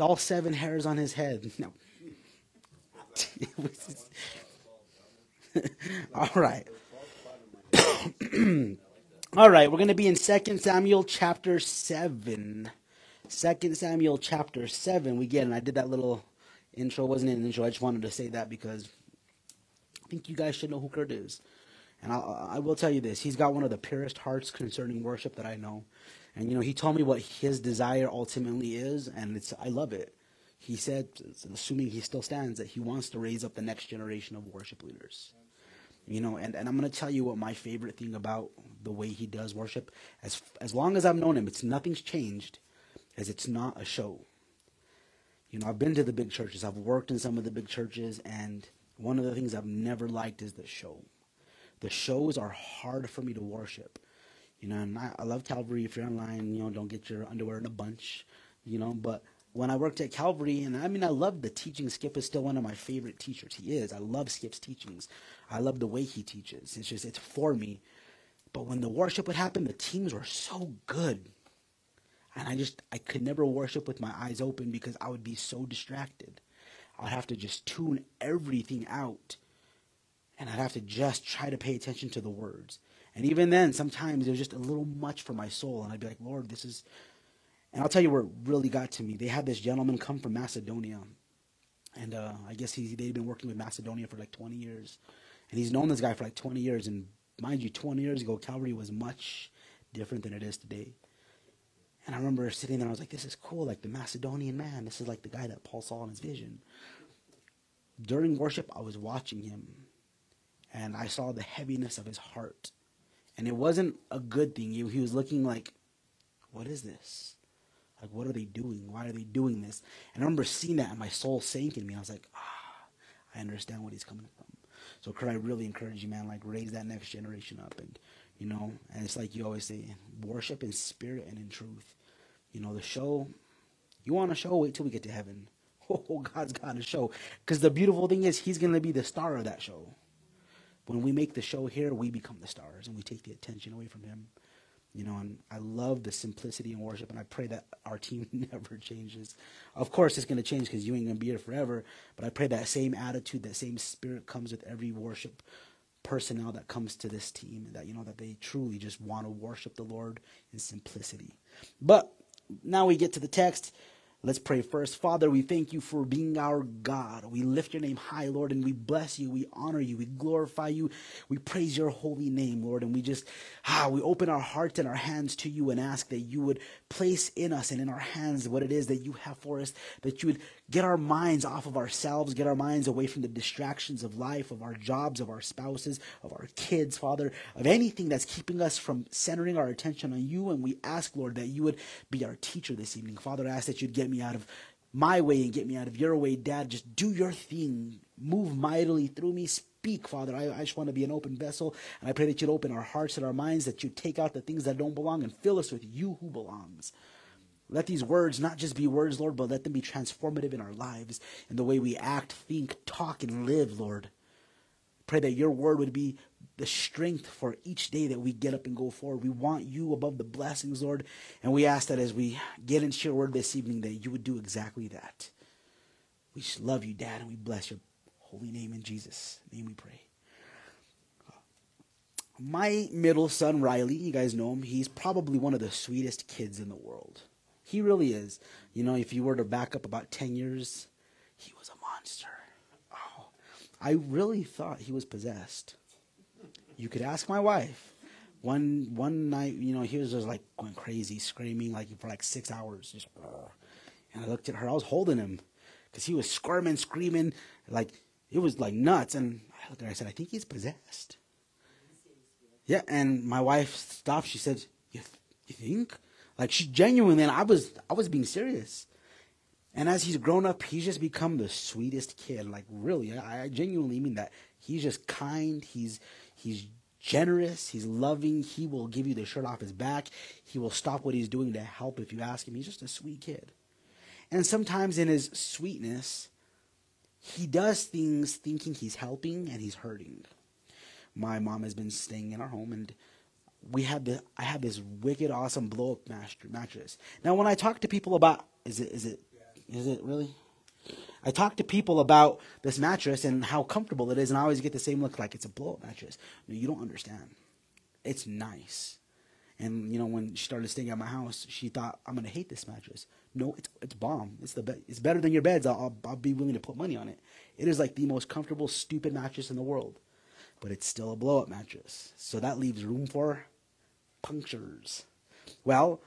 all seven hairs on his head. No. all right. all right, we're going to be in 2 Samuel chapter 7. 2 Samuel chapter 7. We get, and I did that little intro, wasn't an intro. I just wanted to say that because I think you guys should know who Kurt is. And I, I will tell you this: he's got one of the purest hearts concerning worship that I know. And you know, he told me what his desire ultimately is, and it's I love it. He said, assuming he still stands, that he wants to raise up the next generation of worship leaders. You know, and, and I'm going to tell you what my favorite thing about the way he does worship, as as long as I've known him, it's nothing's changed, as it's not a show. You know, I've been to the big churches, I've worked in some of the big churches, and one of the things I've never liked is the show. The shows are hard for me to worship. You know, and I, I love Calvary. If you're online, you know, don't get your underwear in a bunch. You know, but when I worked at Calvary, and I mean, I love the teaching. Skip is still one of my favorite teachers. He is. I love Skip's teachings. I love the way he teaches. It's just, it's for me. But when the worship would happen, the teams were so good. And I just, I could never worship with my eyes open because I would be so distracted. I'd have to just tune everything out. And I'd have to just try to pay attention to the words. And even then, sometimes it was just a little much for my soul. And I'd be like, Lord, this is. And I'll tell you where it really got to me. They had this gentleman come from Macedonia. And uh, I guess he, they'd been working with Macedonia for like 20 years. And he's known this guy for like 20 years. And mind you, 20 years ago, Calvary was much different than it is today. And I remember sitting there, I was like, this is cool. Like the Macedonian man, this is like the guy that Paul saw in his vision. During worship, I was watching him. And I saw the heaviness of his heart and it wasn't a good thing. He, he was looking like, what is this? Like, what are they doing? Why are they doing this? And I remember seeing that, and my soul sank in me. I was like, ah, I understand what he's coming from. So, Kurt, I really encourage you, man, like, raise that next generation up. And, you know, and it's like you always say, worship in spirit and in truth. You know, the show, you want a show, wait till we get to heaven. Oh, God's got a show. Because the beautiful thing is, He's to be the star of that show. When we make the show here, we become the stars and we take the attention away from him. You know, and I love the simplicity in worship, and I pray that our team never changes. Of course, it's going to change because you ain't going to be here forever, but I pray that same attitude, that same spirit comes with every worship personnel that comes to this team, that, you know, that they truly just want to worship the Lord in simplicity. But now we get to the text. Let's pray first. Father, we thank you for being our God. We lift your name high, Lord, and we bless you. We honor you. We glorify you. We praise your holy name, Lord. And we just, ah, we open our hearts and our hands to you and ask that you would place in us and in our hands what it is that you have for us, that you would get our minds off of ourselves, get our minds away from the distractions of life, of our jobs, of our spouses, of our kids, Father, of anything that's keeping us from centering our attention on you. And we ask, Lord, that you would be our teacher this evening. Father, I ask that you'd get me out of my way and get me out of your way, Dad. Just do your thing. Move mightily through me. Speak, Father. I, I just want to be an open vessel. And I pray that you'd open our hearts and our minds, that You'd take out the things that don't belong and fill us with you who belongs. Let these words not just be words, Lord, but let them be transformative in our lives, in the way we act, think, talk, and live, Lord. Pray that your word would be the strength for each day that we get up and go forward. We want you above the blessings, Lord. And we ask that as we get into your word this evening, that you would do exactly that. We love you, Dad, and we bless your holy name in Jesus' name we pray. My middle son, Riley, you guys know him, he's probably one of the sweetest kids in the world. He really is. You know, if you were to back up about 10 years, he was a monster. Oh, I really thought he was possessed. You could ask my wife. One one night, you know, he was just like going crazy, screaming like for like six hours. Just, and I looked at her. I was holding him because he was squirming, screaming, like it was like nuts. And I looked at her. I said, "I think he's possessed." Yeah, and my wife stopped. She said, "You, you think?" Like she genuinely, and I was, I was being serious. And as he's grown up, he's just become the sweetest kid. Like really, I, I genuinely mean that. He's just kind. He's, he's generous. He's loving. He will give you the shirt off his back. He will stop what he's doing to help if you ask him. He's just a sweet kid. And sometimes in his sweetness, he does things thinking he's helping and he's hurting. My mom has been staying in our home and we had the I had this wicked awesome blow up mattress. Now when I talk to people about is it is it Is it really? I talk to people about this mattress and how comfortable it is, and I always get the same look like it's a blow up mattress. No, you don't understand. It's nice. And you know, when she started staying at my house, she thought I'm gonna hate this mattress. No, it's it's bomb. It's the be- it's better than your beds. I'll, I'll I'll be willing to put money on it. It is like the most comfortable, stupid mattress in the world, but it's still a blow up mattress. So that leaves room for punctures. Well,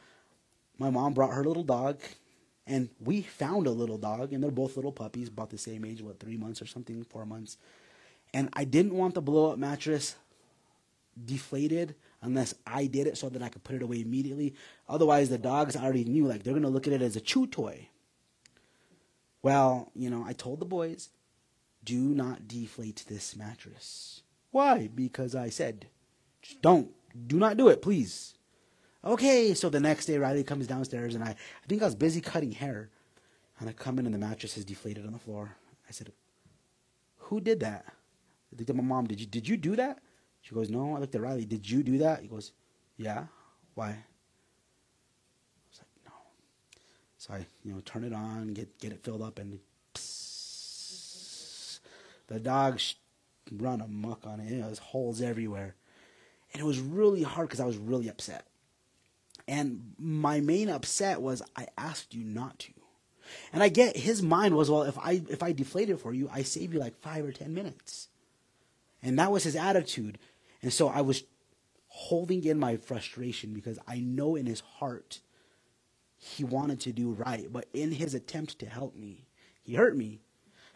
my mom brought her little dog, and we found a little dog, and they're both little puppies, about the same age, what three months or something, four months. And I didn't want the blow up mattress deflated unless I did it so that I could put it away immediately. Otherwise, the dogs already knew, like, they're going to look at it as a chew toy. Well, you know, I told the boys, do not deflate this mattress. Why? Because I said, just don't. Do not do it, please. Okay, so the next day, Riley comes downstairs, and I, I think I was busy cutting hair. And I come in, and the mattress is deflated on the floor. I said, Who did that? I looked at my mom. Did you, did you do that? She goes, No. I looked at Riley. Did you do that? He goes, Yeah. Why? I was like, No. So I, you know, turn it on, get get it filled up, and the dog run amok on it. There's holes everywhere, and it was really hard because I was really upset. And my main upset was I asked you not to. And I get his mind was, well, if I if I deflate it for you, I save you like five or ten minutes. And that was his attitude. And so I was holding in my frustration because I know in his heart he wanted to do right. But in his attempt to help me, he hurt me.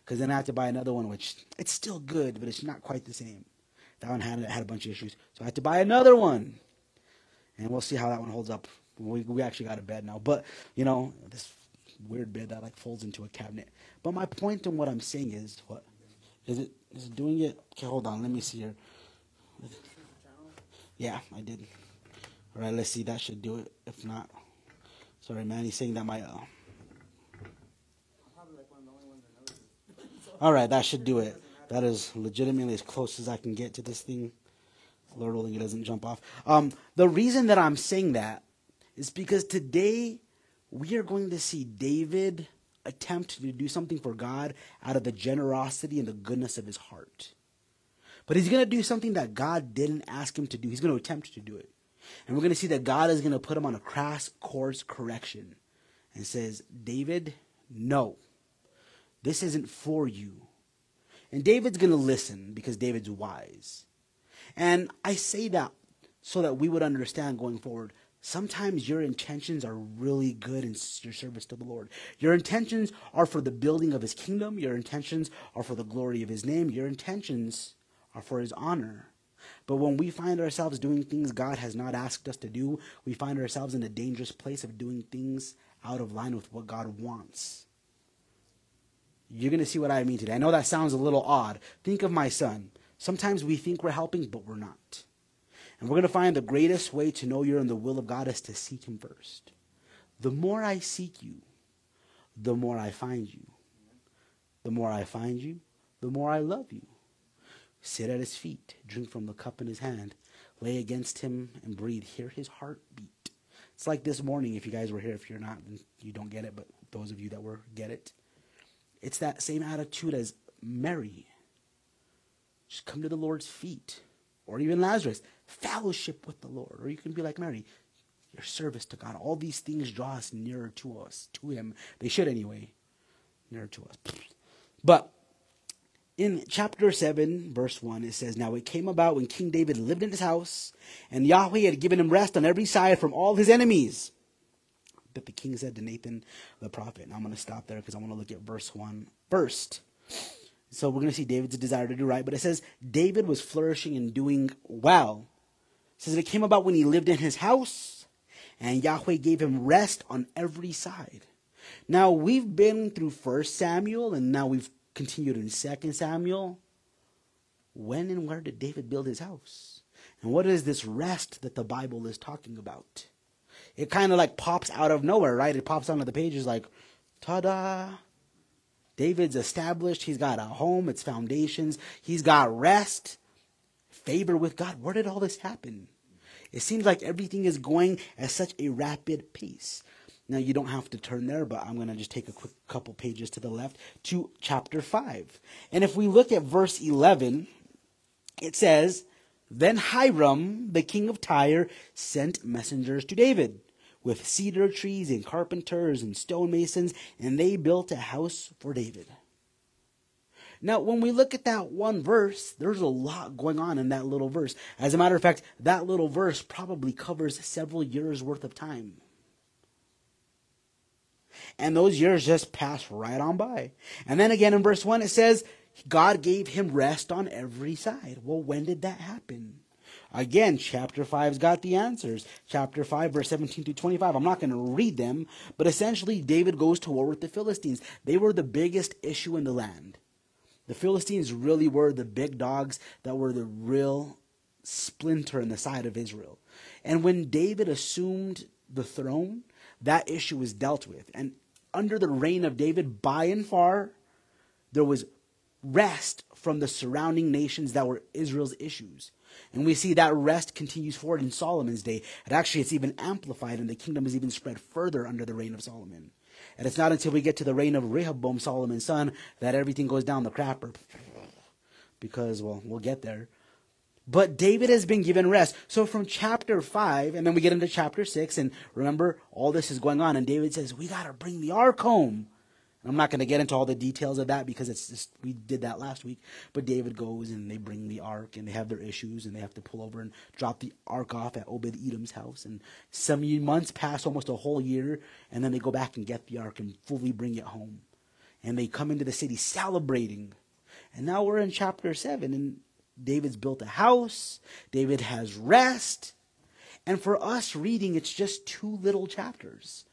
Because then I had to buy another one, which it's still good, but it's not quite the same. That one had, had a bunch of issues. So I had to buy another one. And we'll see how that one holds up. We, we actually got a bed now. But, you know, this weird bed that like folds into a cabinet. But my and what I'm saying is, what? Is it is it doing it? Okay, hold on. Let me see here. Yeah, I did. All right, let's see. That should do it. If not, sorry, man. He's saying that my. Uh... All right, that should do it. That is legitimately as close as I can get to this thing. Lord willing, it doesn't jump off. Um, the reason that I'm saying that is because today we are going to see David attempt to do something for God out of the generosity and the goodness of his heart. But he's going to do something that God didn't ask him to do. He's going to attempt to do it. And we're going to see that God is going to put him on a crass course correction and says, David, no, this isn't for you. And David's going to listen because David's wise. And I say that so that we would understand going forward. Sometimes your intentions are really good in your service to the Lord. Your intentions are for the building of His kingdom. Your intentions are for the glory of His name. Your intentions are for His honor. But when we find ourselves doing things God has not asked us to do, we find ourselves in a dangerous place of doing things out of line with what God wants. You're going to see what I mean today. I know that sounds a little odd. Think of my son. Sometimes we think we're helping, but we're not. And we're going to find the greatest way to know you're in the will of God is to seek Him first. The more I seek you, the more I find you. The more I find you, the more I love you. Sit at His feet, drink from the cup in His hand, lay against Him and breathe. Hear His heartbeat. It's like this morning, if you guys were here. If you're not, you don't get it, but those of you that were, get it. It's that same attitude as Mary. Just come to the Lord's feet. Or even Lazarus, fellowship with the Lord. Or you can be like Mary, your service to God. All these things draw us nearer to us, to Him. They should anyway, nearer to us. But in chapter 7, verse 1, it says, Now it came about when King David lived in his house, and Yahweh had given him rest on every side from all his enemies. That the king said to Nathan the prophet. And I'm going to stop there because I want to look at verse 1 first. So we're going to see David's desire to do right. But it says David was flourishing and doing well. It says it came about when he lived in his house, and Yahweh gave him rest on every side. Now we've been through First Samuel, and now we've continued in Second Samuel. When and where did David build his house? And what is this rest that the Bible is talking about? It kind of like pops out of nowhere, right? It pops onto the pages like, ta da! David's established. He's got a home, its foundations. He's got rest, favor with God. Where did all this happen? It seems like everything is going at such a rapid pace. Now, you don't have to turn there, but I'm going to just take a quick couple pages to the left to chapter 5. And if we look at verse 11, it says, Then Hiram, the king of Tyre, sent messengers to David with cedar trees and carpenters and stonemasons, and they built a house for David. Now, when we look at that one verse, there's a lot going on in that little verse. As a matter of fact, that little verse probably covers several years worth of time. And those years just pass right on by. And then again in verse 1, it says, God gave him rest on every side. Well, when did that happen? Again, chapter 5's got the answers. Chapter 5, verse 17 to 25. I'm not going to read them, but essentially, David goes to war with the Philistines. They were the biggest issue in the land. The Philistines really were the big dogs that were the real splinter in the side of Israel. And when David assumed the throne, that issue was dealt with. And under the reign of David, by and far, there was rest from the surrounding nations that were Israel's issues. And we see that rest continues forward in Solomon's day. And actually, it's even amplified, and the kingdom is even spread further under the reign of Solomon. And it's not until we get to the reign of Rehoboam, Solomon's son, that everything goes down the crapper. Because, well, we'll get there. But David has been given rest. So from chapter 5, and then we get into chapter 6, and remember, all this is going on, and David says, We got to bring the ark home. I'm not going to get into all the details of that because it's just, we did that last week. But David goes and they bring the ark, and they have their issues, and they have to pull over and drop the ark off at Obed Edom's house. And some months pass, almost a whole year, and then they go back and get the ark and fully bring it home. And they come into the city celebrating. And now we're in chapter 7, and David's built a house, David has rest. And for us reading, it's just two little chapters,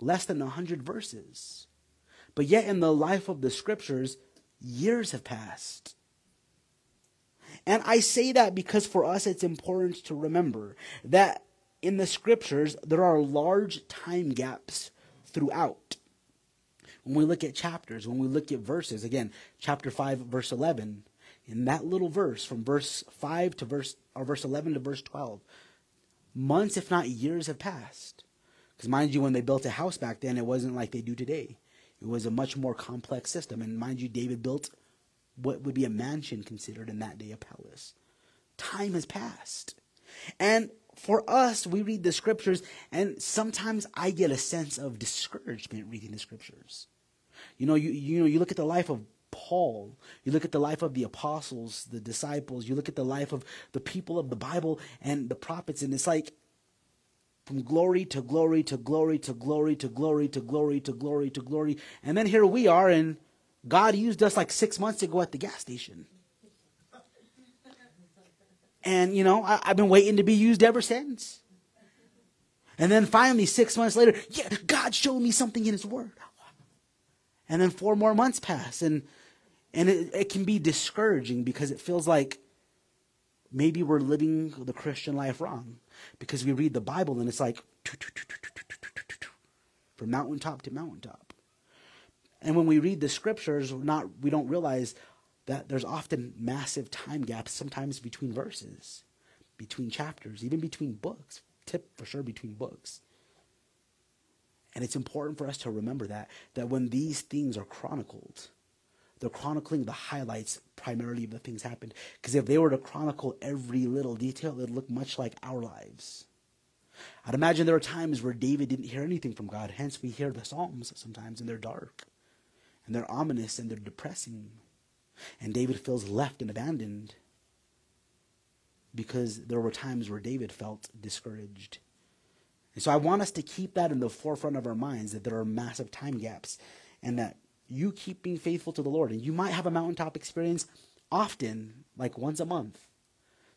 less than a 100 verses. But yet, in the life of the scriptures, years have passed. And I say that because for us, it's important to remember that in the scriptures, there are large time gaps throughout. When we look at chapters, when we look at verses, again, chapter 5, verse 11, in that little verse from verse 5 to verse or verse 11 to verse 12 months if not years have passed because mind you when they built a house back then it wasn't like they do today it was a much more complex system. And mind you david built what would be a mansion considered in that day a palace. Time has passed. And for us we read the scriptures and sometimes i get a sense of discouragement reading the scriptures. You know you, you know you look at the life of Paul. You look at the life of the apostles, the disciples. You look at the life of the people of the Bible and the prophets, and it's like from glory to glory to glory to glory to glory to glory to glory to glory. And then here we are, and God used us like six months ago at the gas station. And, you know, I, have been waiting to be used ever since. And then finally, six months later, yeah, God showed me something in His Word. And then four more months pass, and and it, it can be discouraging because it feels like maybe we're living the Christian life wrong. Because we read the Bible and it's like from mountaintop to mountaintop. And when we read the scriptures, not we don't realize that there's often massive time gaps, sometimes between verses, between chapters, even between books. Tip for sure between books. And it's important for us to remember that that when these things are chronicled, they're chronicling the highlights primarily of the things happened. Because if they were to chronicle every little detail, it'd look much like our lives. I'd imagine there are times where David didn't hear anything from God. Hence, we hear the Psalms sometimes, and they're dark, and they're ominous, and they're depressing. And David feels left and abandoned because there were times where David felt discouraged. And so I want us to keep that in the forefront of our minds that there are massive time gaps and that you keep being faithful to the Lord. And you might have a mountaintop experience often, like once a month,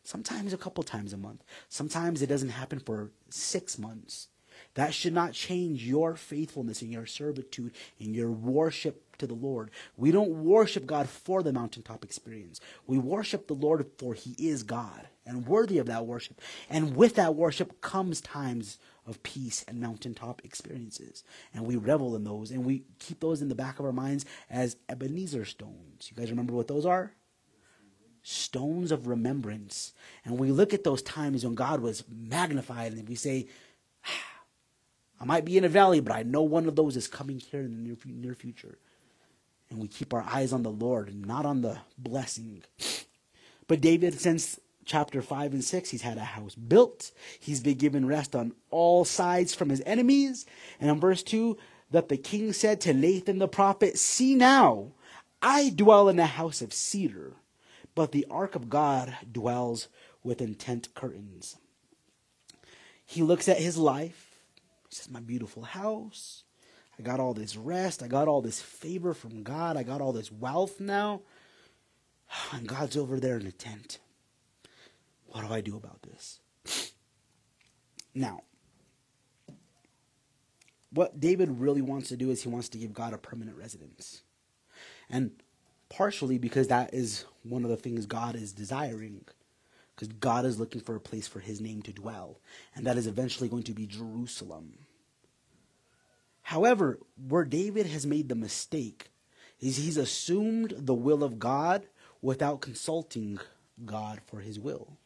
sometimes a couple times a month. Sometimes it doesn't happen for six months. That should not change your faithfulness and your servitude and your worship to the Lord. We don't worship God for the mountaintop experience. We worship the Lord for He is God and worthy of that worship. And with that worship comes times of peace and mountaintop experiences. And we revel in those and we keep those in the back of our minds as Ebenezer stones. You guys remember what those are? Stones of remembrance. And we look at those times when God was magnified and we say, ah, I might be in a valley, but I know one of those is coming here in the near, near future. And we keep our eyes on the Lord and not on the blessing. But David, since chapter 5 and 6, he's had a house built. He's been given rest on all sides from his enemies. And in verse 2, that the king said to Nathan the prophet, See now, I dwell in a house of cedar, but the ark of God dwells within tent curtains. He looks at his life. He says, My beautiful house. I got all this rest. I got all this favor from God. I got all this wealth now. And God's over there in a tent. What do I do about this? Now, what David really wants to do is he wants to give God a permanent residence. And partially because that is one of the things God is desiring. Because God is looking for a place for his name to dwell. And that is eventually going to be Jerusalem. However, where David has made the mistake is he's assumed the will of God without consulting God for his will.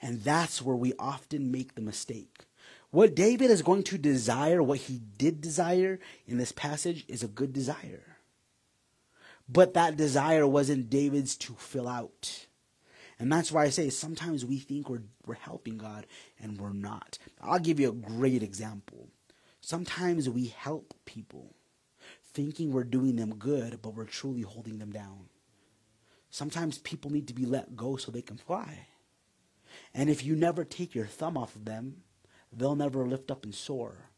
And that's where we often make the mistake. What David is going to desire, what he did desire in this passage, is a good desire. But that desire wasn't David's to fill out. And that's why I say sometimes we think we're, we're helping God and we're not. I'll give you a great example. Sometimes we help people thinking we're doing them good, but we're truly holding them down. Sometimes people need to be let go so they can fly. And if you never take your thumb off of them, they'll never lift up and soar.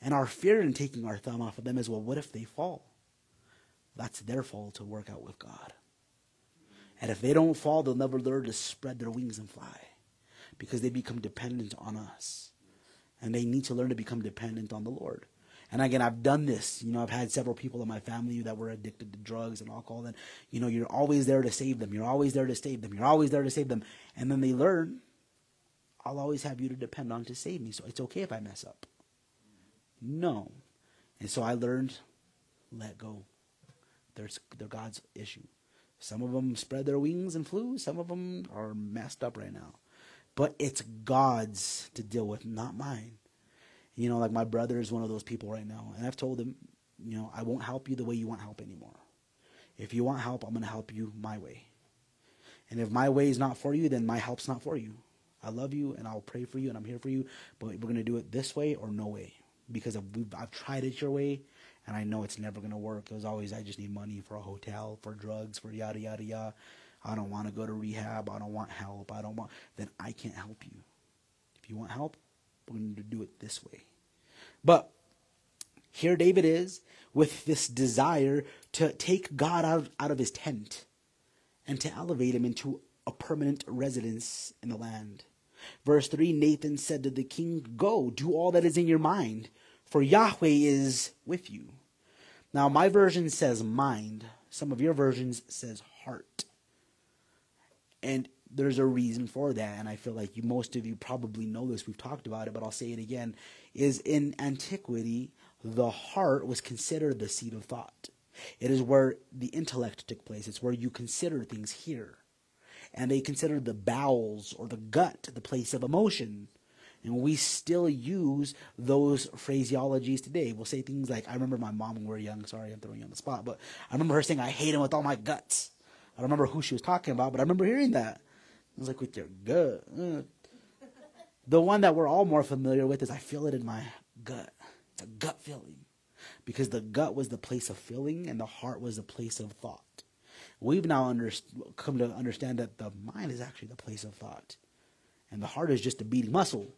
And our fear in taking our thumb off of them is well, what if they fall? That's their fault to work out with God. And if they don't fall, they'll never learn to spread their wings and fly because they become dependent on us. And they need to learn to become dependent on the Lord. And again, I've done this. You know, I've had several people in my family that were addicted to drugs and alcohol. And, you know, you're always there to save them. You're always there to save them. You're always there to save them. And then they learn, I'll always have you to depend on to save me. So it's okay if I mess up. No. And so I learned, let go. There's, they're God's issue. Some of them spread their wings and flew. Some of them are messed up right now. But it's God's to deal with, not mine. You know, like my brother is one of those people right now. And I've told him, you know, I won't help you the way you want help anymore. If you want help, I'm going to help you my way. And if my way is not for you, then my help's not for you. I love you and I'll pray for you and I'm here for you, but we're going to do it this way or no way. Because I've, I've tried it your way and I know it's never going to work. It was always, I just need money for a hotel, for drugs, for yada, yada, yada. I don't want to go to rehab. I don't want help. I don't want, then I can't help you. If you want help, we're going to do it this way. But here David is with this desire to take God out of, out of his tent and to elevate him into a permanent residence in the land. Verse 3 Nathan said to the king, Go, do all that is in your mind, for Yahweh is with you. Now, my version says mind, some of your versions says heart. And there's a reason for that, and I feel like you, most of you probably know this. We've talked about it, but I'll say it again. Is in antiquity, the heart was considered the seat of thought. It is where the intellect took place. It's where you consider things here, and they considered the bowels or the gut the place of emotion. And we still use those phraseologies today. We'll say things like, I remember my mom when we were young. Sorry, I'm throwing you on the spot, but I remember her saying, I hate him with all my guts. I don't remember who she was talking about, but I remember hearing that. I was like, with your gut. The one that we're all more familiar with is I feel it in my gut. It's a gut feeling. Because the gut was the place of feeling and the heart was the place of thought. We've now come to understand that the mind is actually the place of thought. And the heart is just a beating muscle.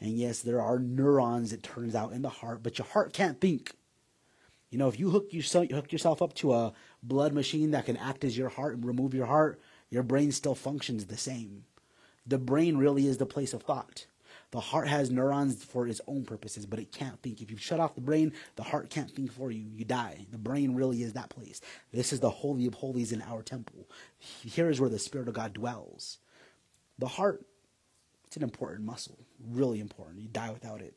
And yes, there are neurons, it turns out, in the heart, but your heart can't think. You know, if you hook yourself, hook yourself up to a blood machine that can act as your heart and remove your heart, your brain still functions the same. The brain really is the place of thought. The heart has neurons for its own purposes, but it can't think. If you shut off the brain, the heart can't think for you. You die. The brain really is that place. This is the Holy of Holies in our temple. Here is where the Spirit of God dwells. The heart, it's an important muscle, really important. You die without it.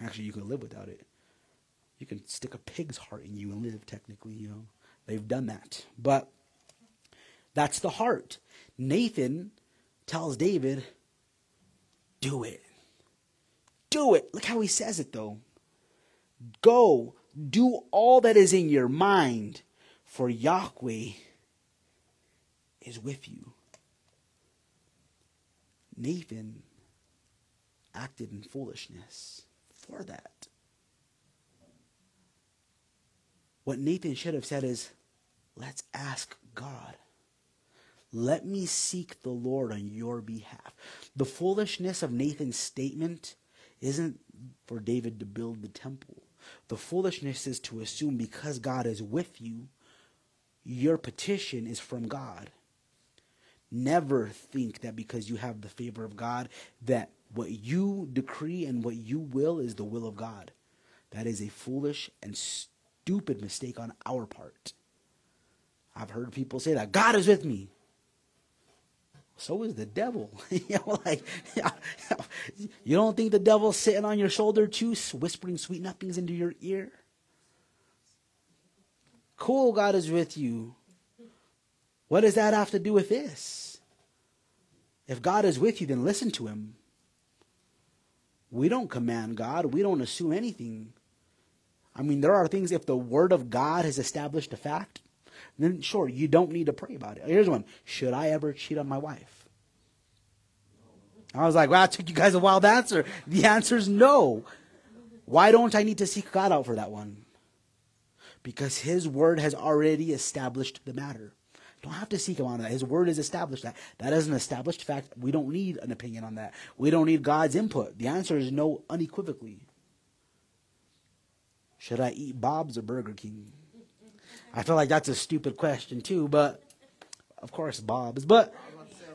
Actually, you can live without it. You can stick a pig's heart in you and live, technically, you know. They've done that. But that's the heart. Nathan tells David, do it. Do it. Look how he says it, though. Go, do all that is in your mind, for Yahweh is with you. Nathan acted in foolishness for that. What Nathan should have said is, let's ask God. Let me seek the Lord on your behalf. The foolishness of Nathan's statement isn't for David to build the temple. The foolishness is to assume because God is with you, your petition is from God. Never think that because you have the favor of God, that what you decree and what you will is the will of God. That is a foolish and stupid mistake on our part. I've heard people say that God is with me. So is the devil. you know, like you don't think the devil's sitting on your shoulder too, whispering sweet nothings into your ear? Cool, God is with you. What does that have to do with this? If God is with you, then listen to him. We don't command God. We don't assume anything. I mean, there are things, if the Word of God has established a fact, then sure, you don't need to pray about it. Here's one Should I ever cheat on my wife? I was like, wow, it took you guys a to answer. The answer is no. Why don't I need to seek God out for that one? Because His Word has already established the matter. Don't have to seek him on that. His word is established that. That is an established fact. We don't need an opinion on that. We don't need God's input. The answer is no unequivocally. Should I eat Bob's or Burger King? I feel like that's a stupid question too, but of course Bob's. But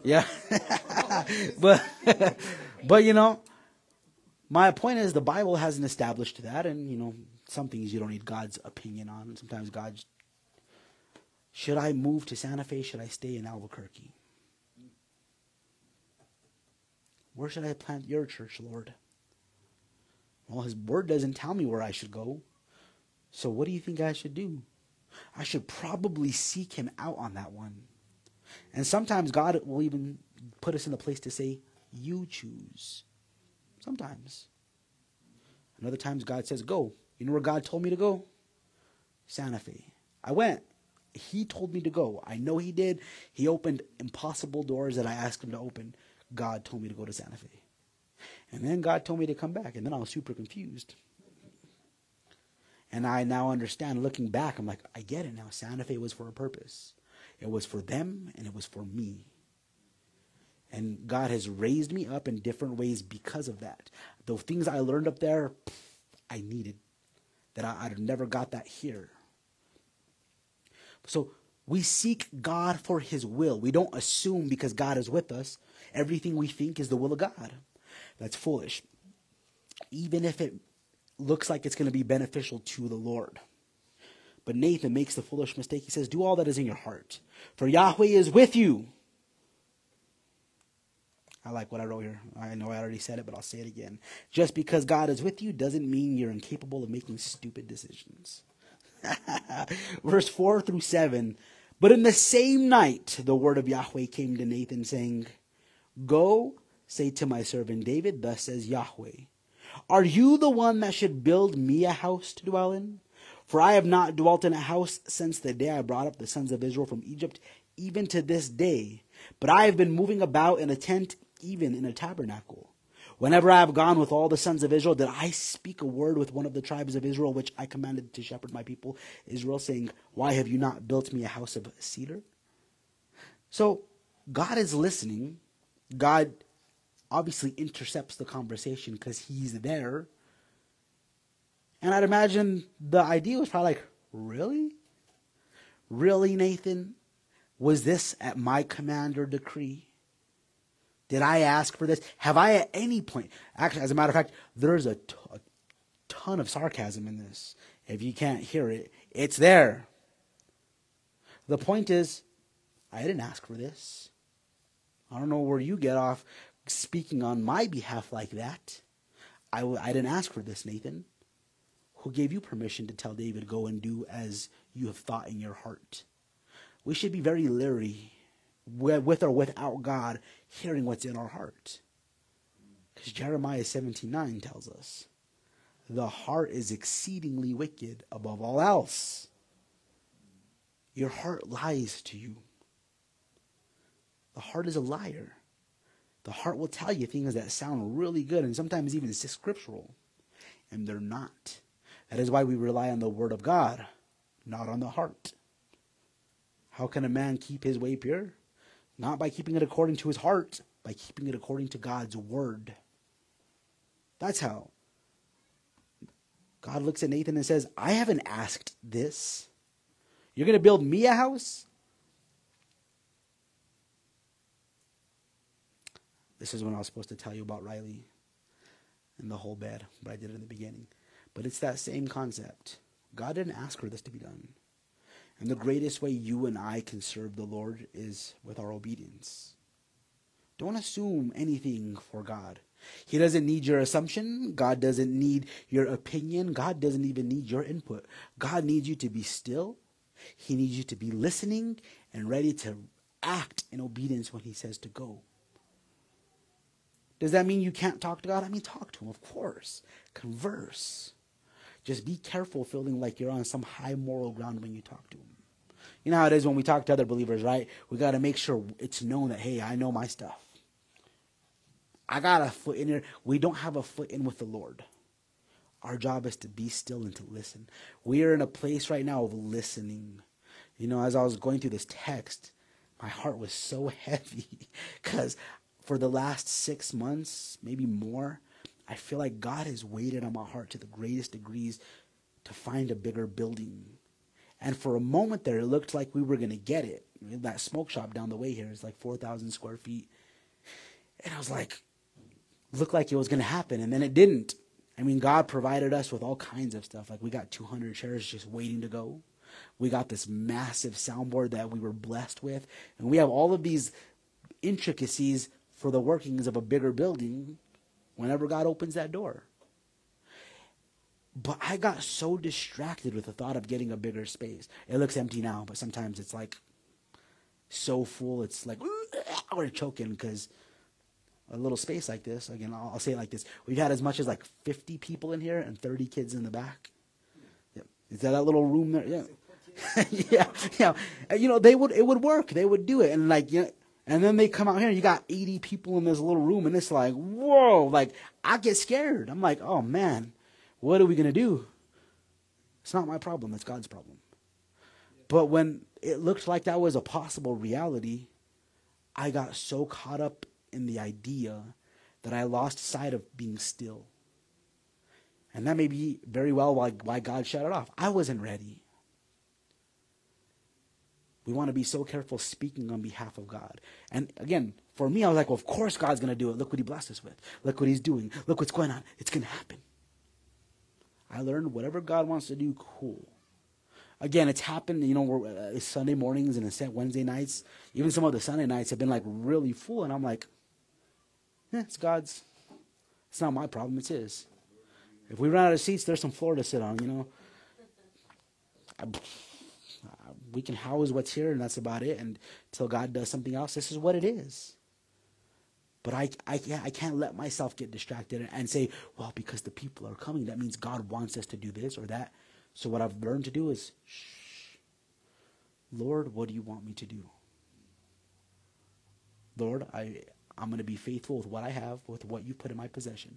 yeah. but but you know, my point is the Bible hasn't established that and you know, some things you don't need God's opinion on. Sometimes God's should I move to Santa Fe? Should I stay in Albuquerque? Where should I plant your church, Lord? Well, His word doesn't tell me where I should go. So what do you think I should do? I should probably seek Him out on that one. And sometimes God will even put us in the place to say, You choose. Sometimes. And other times God says, Go. You know where God told me to go? Santa Fe. I went he told me to go. I know he did. He opened impossible doors that I asked him to open. God told me to go to Santa Fe. And then God told me to come back, and then I was super confused. And I now understand, looking back, I'm like, I get it now. Santa Fe was for a purpose. It was for them, and it was for me. And God has raised me up in different ways because of that. The things I learned up there, I needed. That I, I'd never got that here. So we seek God for his will. We don't assume because God is with us, everything we think is the will of God. That's foolish. Even if it looks like it's going to be beneficial to the Lord. But Nathan makes the foolish mistake. He says, Do all that is in your heart, for Yahweh is with you. I like what I wrote here. I know I already said it, but I'll say it again. Just because God is with you doesn't mean you're incapable of making stupid decisions. Verse 4 through 7. But in the same night, the word of Yahweh came to Nathan, saying, Go, say to my servant David, Thus says Yahweh, Are you the one that should build me a house to dwell in? For I have not dwelt in a house since the day I brought up the sons of Israel from Egypt, even to this day. But I have been moving about in a tent, even in a tabernacle. Whenever I have gone with all the sons of Israel, did I speak a word with one of the tribes of Israel, which I commanded to shepherd my people Israel, saying, Why have you not built me a house of cedar? So God is listening. God obviously intercepts the conversation because he's there. And I'd imagine the idea was probably like, Really? Really, Nathan? Was this at my command or decree? Did I ask for this? Have I at any point, actually, as a matter of fact, there's a, ton of sarcasm in this. If you can't hear it, it's there. The point is, I didn't ask for this. I don't know where you get off speaking on my behalf like that. I w- I didn't ask for this, Nathan. Who gave you permission to tell David, go and do as you have thought in your heart? We should be very leery with or without God, hearing what's in our heart. Because Jeremiah 17 9 tells us, the heart is exceedingly wicked above all else. Your heart lies to you. The heart is a liar. The heart will tell you things that sound really good and sometimes even scriptural, and they're not. That is why we rely on the Word of God, not on the heart. How can a man keep his way pure? Not by keeping it according to his heart, by keeping it according to God's Word. That's how. God looks at Nathan and says, I haven't asked this. You're going to build me a house? This is when I was supposed to tell you about Riley and the whole bed, but I did it in the beginning. But it's that same concept. God didn't ask for this to be done. And the greatest way you and I can serve the Lord is with our obedience. Don't assume anything for God. He doesn't need your assumption. God doesn't need your opinion. God doesn't even need your input. God needs you to be still. He needs you to be listening and ready to act in obedience when He says to go. Does that mean you can't talk to God? I mean, talk to Him, of course. Converse. Just be careful feeling like you're on some high moral ground when you talk to Him. You know how it is when we talk to other believers, right? We got to make sure it's known that, hey, I know my stuff. I got a foot in here. We don't have a foot in with the Lord. Our job is to be still and to listen. We are in a place right now of listening. You know, as I was going through this text, my heart was so heavy because for the last six months, maybe more, I feel like God has waited on my heart to the greatest degrees to find a bigger building. And for a moment there, it looked like we were going to get it. That smoke shop down the way here is like 4,000 square feet. And I was like, looked like it was going to happen. And then it didn't. I mean, God provided us with all kinds of stuff. Like we got 200 chairs just waiting to go. We got this massive soundboard that we were blessed with. And we have all of these intricacies for the workings of a bigger building whenever God opens that door. But I got so distracted with the thought of getting a bigger space. It looks empty now, but sometimes it's like so full, it's like we're choking because a little space like this, again, I'll, I'll, say it like this. We've had as much as like 50 people in here and 30 kids in the back. Yep. Is that that little room there? Yeah. yeah, yeah. You know, they would, it would work. They would do it. And like, you know, and then they come out here and you got 80 people in this little room and it's like, whoa, like I get scared. I'm like, oh man, what are we going to do? It's not my problem. It's God's problem. But when it looked like that was a possible reality, I got so caught up in the idea that I lost sight of being still. And that may be very well why, why God shut it off. I wasn't ready. We want to be so careful speaking on behalf of God. And again, for me, I was like, well, of course God's going to do it. Look what he blessed us with. Look what he's doing. Look what's going on. It's going to happen. I learned whatever God wants to do, cool. Again, it's happened, you know, uh, Sunday mornings and it's Wednesday nights. Even some of the Sunday nights have been like really full. And I'm like, eh, it's God's. It's not my problem, it's his. If we run out of seats, there's some floor to sit on, you know. I, we can house what's here, and that's about it. And until God does something else, this is what it is. But I, I, I can't let myself get distracted and say, well, because the people are coming, that means God wants us to do this or that. So what I've learned to do is, shh. Lord, what do you want me to do? Lord, I, I'm going to be faithful with what I have, with what you put in my possession.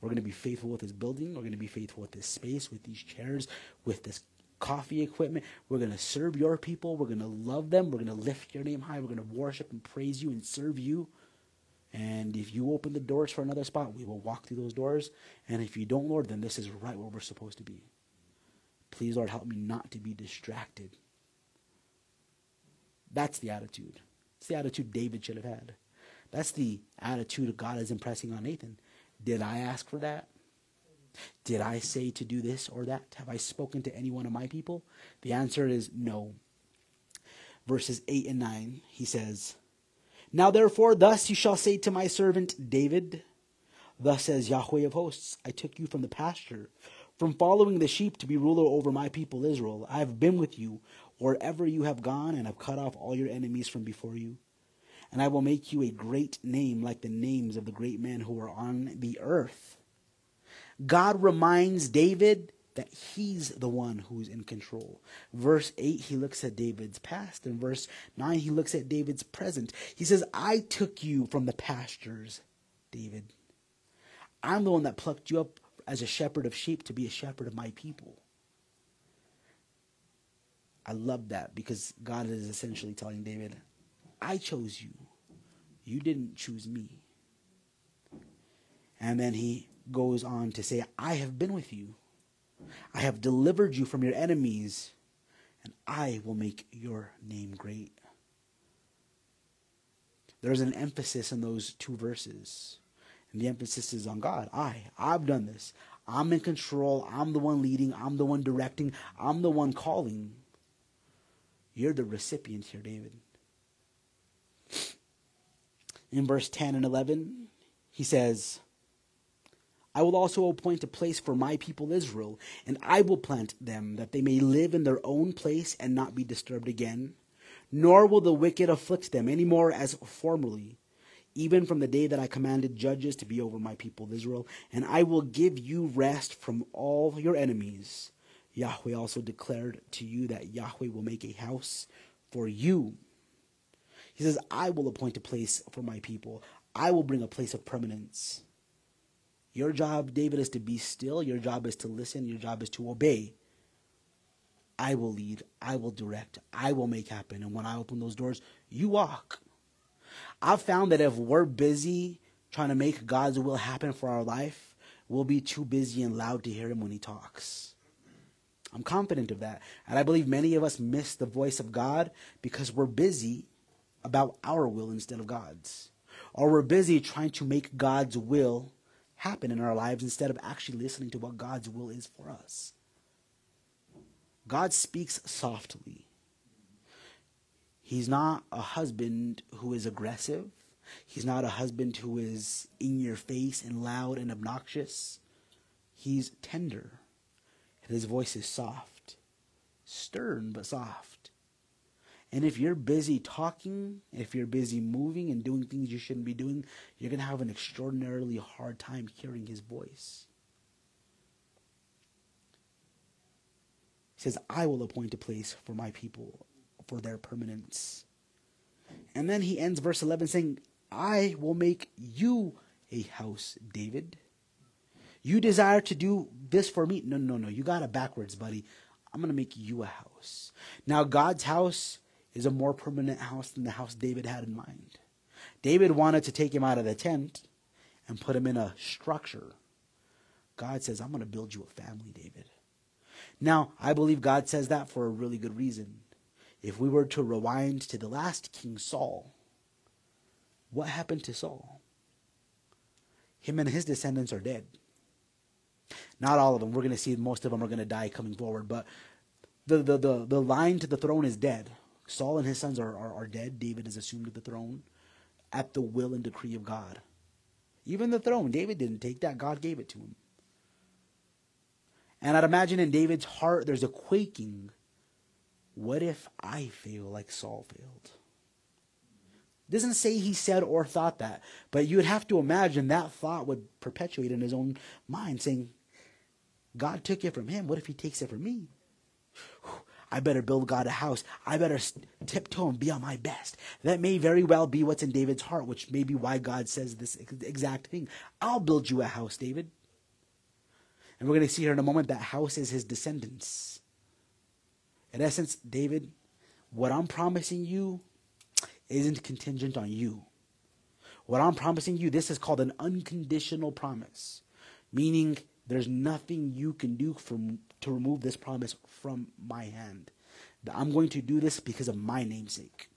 We're going to be faithful with this building. We're going to be faithful with this space, with these chairs, with this coffee equipment. We're going to serve your people. We're going to love them. We're going to lift your name high. We're going to worship and praise you and serve you. And if you open the doors for another spot, we will walk through those doors. And if you don't, Lord, then this is right where we're supposed to be. Please, Lord, help me not to be distracted. That's the attitude. It's the attitude David should have had. That's the attitude God is impressing on Nathan. Did I ask for that? Did I say to do this or that? Have I spoken to any one of my people? The answer is no. Verses 8 and 9, he says, Now therefore, thus you shall say to my servant David, Thus says Yahweh of hosts, I took you from the pasture, from following the sheep to be ruler over my people Israel. I have been with you wherever you have gone, and have cut off all your enemies from before you. And I will make you a great name like the names of the great men who are on the earth. God reminds David that he's the one who's in control. Verse 8, he looks at David's past. And verse 9, he looks at David's present. He says, I took you from the pastures, David. I'm the one that plucked you up as a shepherd of sheep to be a shepherd of my people. I love that because God is essentially telling David, I chose you. You didn't choose me. And then he goes on to say, I have been with you. I have delivered you from your enemies, and I will make your name great. There's an emphasis in those two verses. And the emphasis is on God. I, I've done this. I'm in control. I'm the one leading. I'm the one directing. I'm the one calling. You're the recipient here, David. In verse 10 and 11, he says, I will also appoint a place for my people Israel, and I will plant them, that they may live in their own place and not be disturbed again. Nor will the wicked afflict them any more as formerly, even from the day that I commanded judges to be over my people Israel. And I will give you rest from all your enemies. Yahweh also declared to you that Yahweh will make a house for you. He says, I will appoint a place for my people. I will bring a place of permanence. Your job, David, is to be still. Your job is to listen. Your job is to obey. I will lead. I will direct. I will make happen. And when I open those doors, you walk. I've found that if we're busy trying to make God's will happen for our life, we'll be too busy and loud to hear Him when He talks. I'm confident of that. And I believe many of us miss the voice of God because we're busy about our will instead of God's. Or we're busy trying to make God's will happen in our lives instead of actually listening to what God's will is for us. God speaks softly. He's not a husband who is aggressive. He's not a husband who is in your face and loud and obnoxious. He's tender and his voice is soft, stern but soft. And if you're busy talking, if you're busy moving and doing things you shouldn't be doing, you're going to have an extraordinarily hard time hearing his voice. He says, I will appoint a place for my people, for their permanence. And then he ends verse 11 saying, I will make you a house, David. You desire to do this for me? No, no, no. You got it backwards, buddy. I'm going to make you a house. Now, God's house is a more permanent house than the house David had in mind. David wanted to take him out of the tent and put him in a structure. God says, I'm going to build you a family, David. Now, I believe God says that for a really good reason. If we were to rewind to the last king, Saul, what happened to Saul? Him and his descendants are dead. Not all of them. We're going to see most of them are going to die coming forward. But the, the, the, the line to the throne is dead. Saul and his sons are, are, are dead. David is assumed to the throne at the will and decree of God. Even the throne, David didn't take that. God gave it to him. And I'd imagine in David's heart there's a quaking. What if I fail like Saul failed? doesn't say he said or thought that, but you would have to imagine that thought would perpetuate in his own mind, saying, God took it from him. What if he takes it from me? I better build God a house. I better tiptoe and be on my best. That may very well be what's in David's heart, which may be why God says this exact thing. I'll build you a house, David. And we're going to see here in a moment that house is his descendants. In essence, David, what I'm promising you isn't contingent on you. What I'm promising you, this is called an unconditional promise, meaning there's nothing you can do from, to remove this promise from my hand. That I'm going to do this because of my namesake.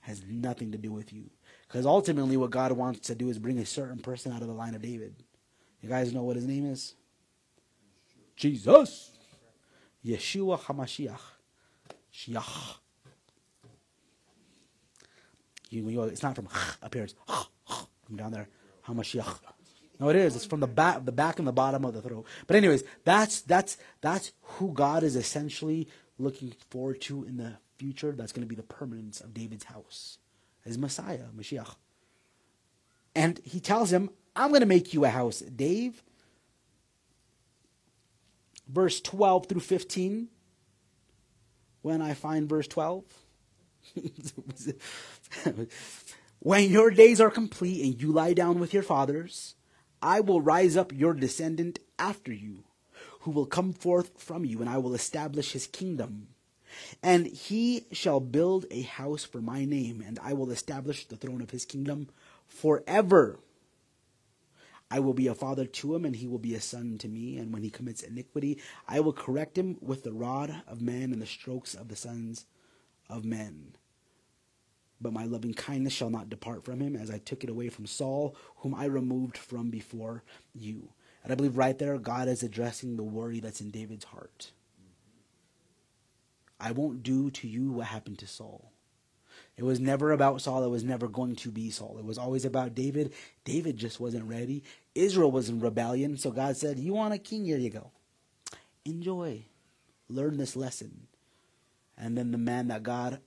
Has nothing to do with you. Because ultimately, what God wants to do is bring a certain person out of the line of David. You guys know what his name is? Jesus. Yeshua HaMashiach. Shiach. You, you, it's not from appearance, from down there. Hamashiach. No, it is. It's from the back, the back and the bottom of the throat. But anyways, that's that's that's who God is essentially looking forward to in the future. That's going to be the permanence of David's house, his Messiah, Mashiach. And he tells him, "I'm going to make you a house, Dave. verse 12 through 15. When I find verse 12. when your days are complete and you lie down with your fathers, I will rise up your descendant after you, who will come forth from you, and I will establish his kingdom. And he shall build a house for my name, and I will establish the throne of his kingdom forever. I will be a father to him, and he will be a son to me. And when he commits iniquity, I will correct him with the rod of men and the strokes of the sons of men. But my loving kindness shall not depart from him, as I took it away from Saul, whom I removed from before you. And I believe right there, God is addressing the worry that's in David's heart. I won't do to you what happened to Saul. It was never about Saul. It was never going to be Saul. It was always about David. David just wasn't ready. Israel was in rebellion. So God said, You want a king? Here you go. Enjoy. Learn this lesson. And then the man that God,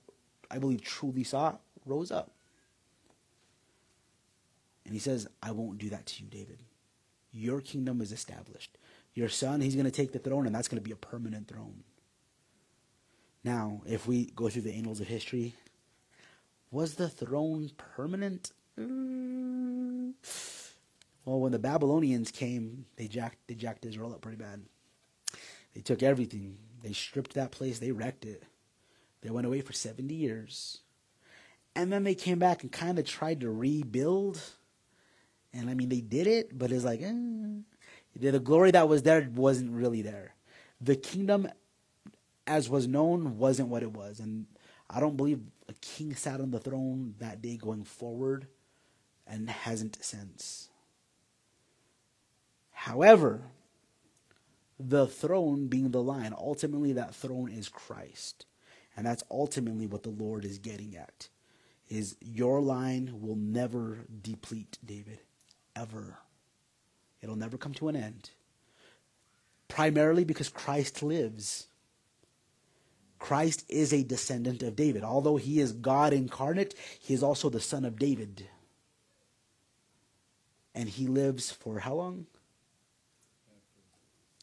I believe, truly saw rose up. And he says, I won't do that to you, David. Your kingdom is established. Your son, he's going to take the throne, and that's going to be a permanent throne. Now, if we go through the annals of history, was the throne permanent? Mm. Well, when the Babylonians came, they jacked they jacked Israel up pretty bad. They took everything. They stripped that place. They wrecked it. They went away for 70 years. And then they came back and kind of tried to rebuild. And I mean, they did it, but it's like, eh. the glory that was there wasn't really there. The kingdom, as was known, wasn't what it was. And I don't believe a king sat on the throne that day going forward and hasn't since. However, the throne being the line, ultimately that throne is Christ. And that's ultimately what the Lord is getting at. Is your line will never deplete, David. Ever. It'll never come to an end. Primarily because Christ lives. Christ is a descendant of David. Although he is God incarnate, he is also the son of David. And he lives for how long?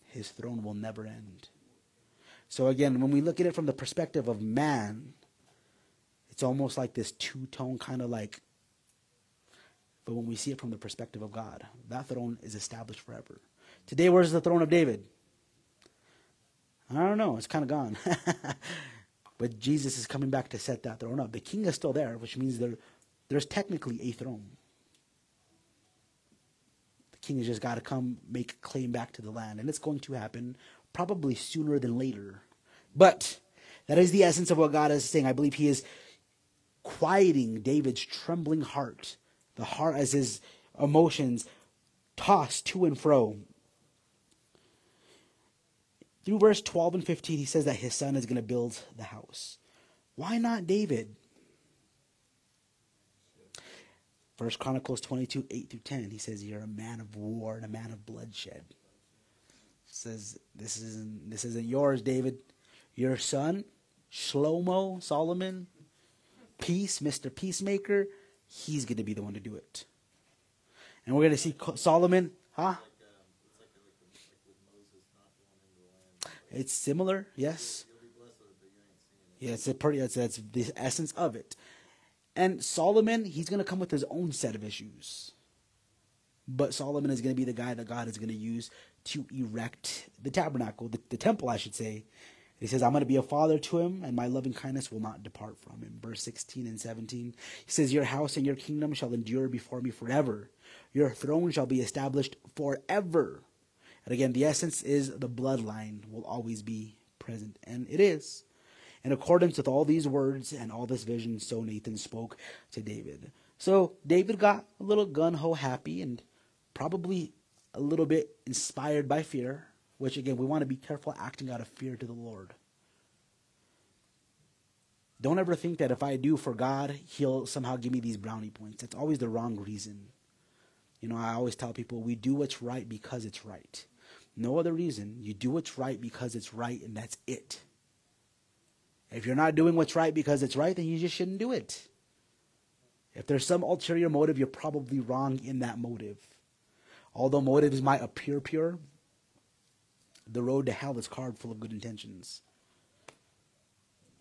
His throne will never end. So again, when we look at it from the perspective of man, it's almost like this two tone kind of like. But when we see it from the perspective of God, that throne is established forever. Today, where's the throne of David? I don't know. It's kind of gone. but Jesus is coming back to set that throne up. The king is still there, which means there, there's technically a throne. The king has just got to come make a claim back to the land. And it's going to happen probably sooner than later. But that is the essence of what God is saying. I believe he is quieting David's trembling heart, the heart as his emotions toss to and fro through verse 12 and 15, he says that his son is going to build the house. Why not David? First Chronicles 22, 8 through 10, he says, You're a man of war and a man of bloodshed. Says, This isn't, this isn't yours, David. Your son, Shlomo, Solomon, Peace, Mr. Peacemaker, he's going to be the one to do it. And we're going to see Solomon, huh? It's similar, yes. Yeah, it's a pretty. That's that's the essence of it. And Solomon, he's going to come with his own set of issues. But Solomon is going to be the guy that God is going to use to erect the tabernacle, the, the temple, I should say. He says, I'm going to be a father to him, and my loving kindness will not depart from him. Verse 16 and 17. He says, Your house and your kingdom shall endure before me forever. Your throne shall be established forever. And again, the essence is the bloodline will always be present. And it is. In accordance with all these words and all this vision, so Nathan spoke to David. So David got a little gun ho happy and probably a little bit inspired by fear, which again, we want to be careful acting out of fear to the Lord. Don't ever think that if I do for God, He'll somehow give me these brownie points. That's always the wrong reason. You know, I always tell people we do what's right because it's right. No other reason. You do what's right because it's right, and that's it. If you're not doing what's right because it's right, then you just shouldn't do it. If there's some ulterior motive, you're probably wrong in that motive. Although motives might appear pure, the road to hell is carved full of good intentions.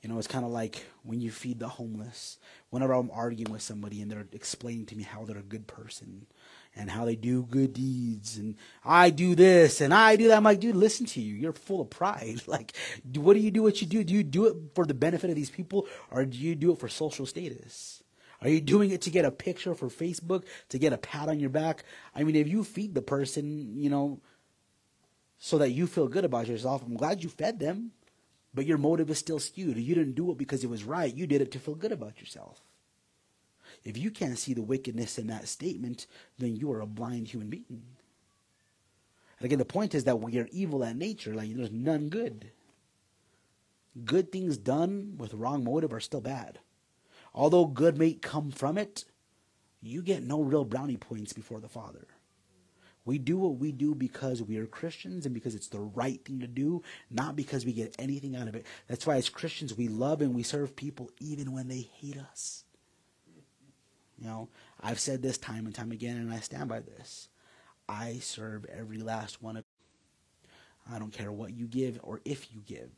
You know, it's kind of like when you feed the homeless. Whenever I'm arguing with somebody and they're explaining to me how they're a good person and how they do good deeds and I do this and I do that, I'm like, dude, listen to you. You're full of pride. Like, what do you do what you do? Do you do it for the benefit of these people or do you do it for social status? Are you doing it to get a picture for Facebook, to get a pat on your back? I mean, if you feed the person, you know, so that you feel good about yourself, I'm glad you fed them. But your motive is still skewed. You didn't do it because it was right. You did it to feel good about yourself. If you can't see the wickedness in that statement, then you are a blind human being. And again, the point is that we are evil at nature. Like there's none good. Good things done with wrong motive are still bad. Although good may come from it, you get no real brownie points before the Father. We do what we do because we are Christians and because it's the right thing to do, not because we get anything out of it. That's why as Christians we love and we serve people even when they hate us. You know, I've said this time and time again and I stand by this. I serve every last one of you. I don't care what you give or if you give.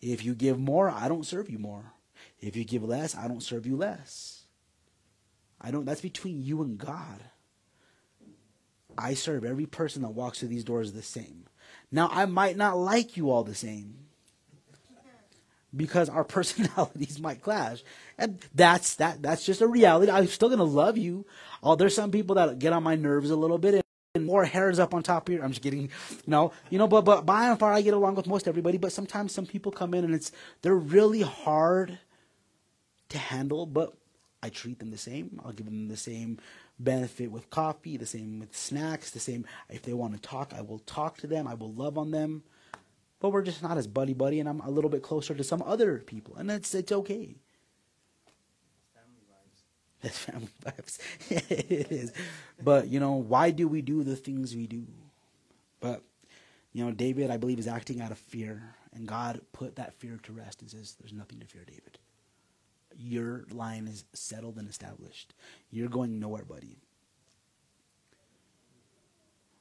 If you give more, I don't serve you more. If you give less, I don't serve you less. I don't that's between you and God. I serve every person that walks through these doors the same. Now, I might not like you all the same because our personalities might clash. And that's that that's just a reality. I'm still gonna love you. Oh, there's some people that get on my nerves a little bit and more hairs up on top here. I'm just kidding. No, you know, but but by and far I get along with most everybody, but sometimes some people come in and it's they're really hard to handle, but I treat them the same. I'll give them the same benefit with coffee, the same with snacks, the same. If they want to talk, I will talk to them. I will love on them. But we're just not as buddy buddy, and I'm a little bit closer to some other people, and it's it's okay. It's family vibes. it is. But, you know, why do we do the things we do? But, you know, David, I believe, is acting out of fear. And God put that fear to rest and says, There's nothing to fear, David your line is settled and established. You're going nowhere, buddy.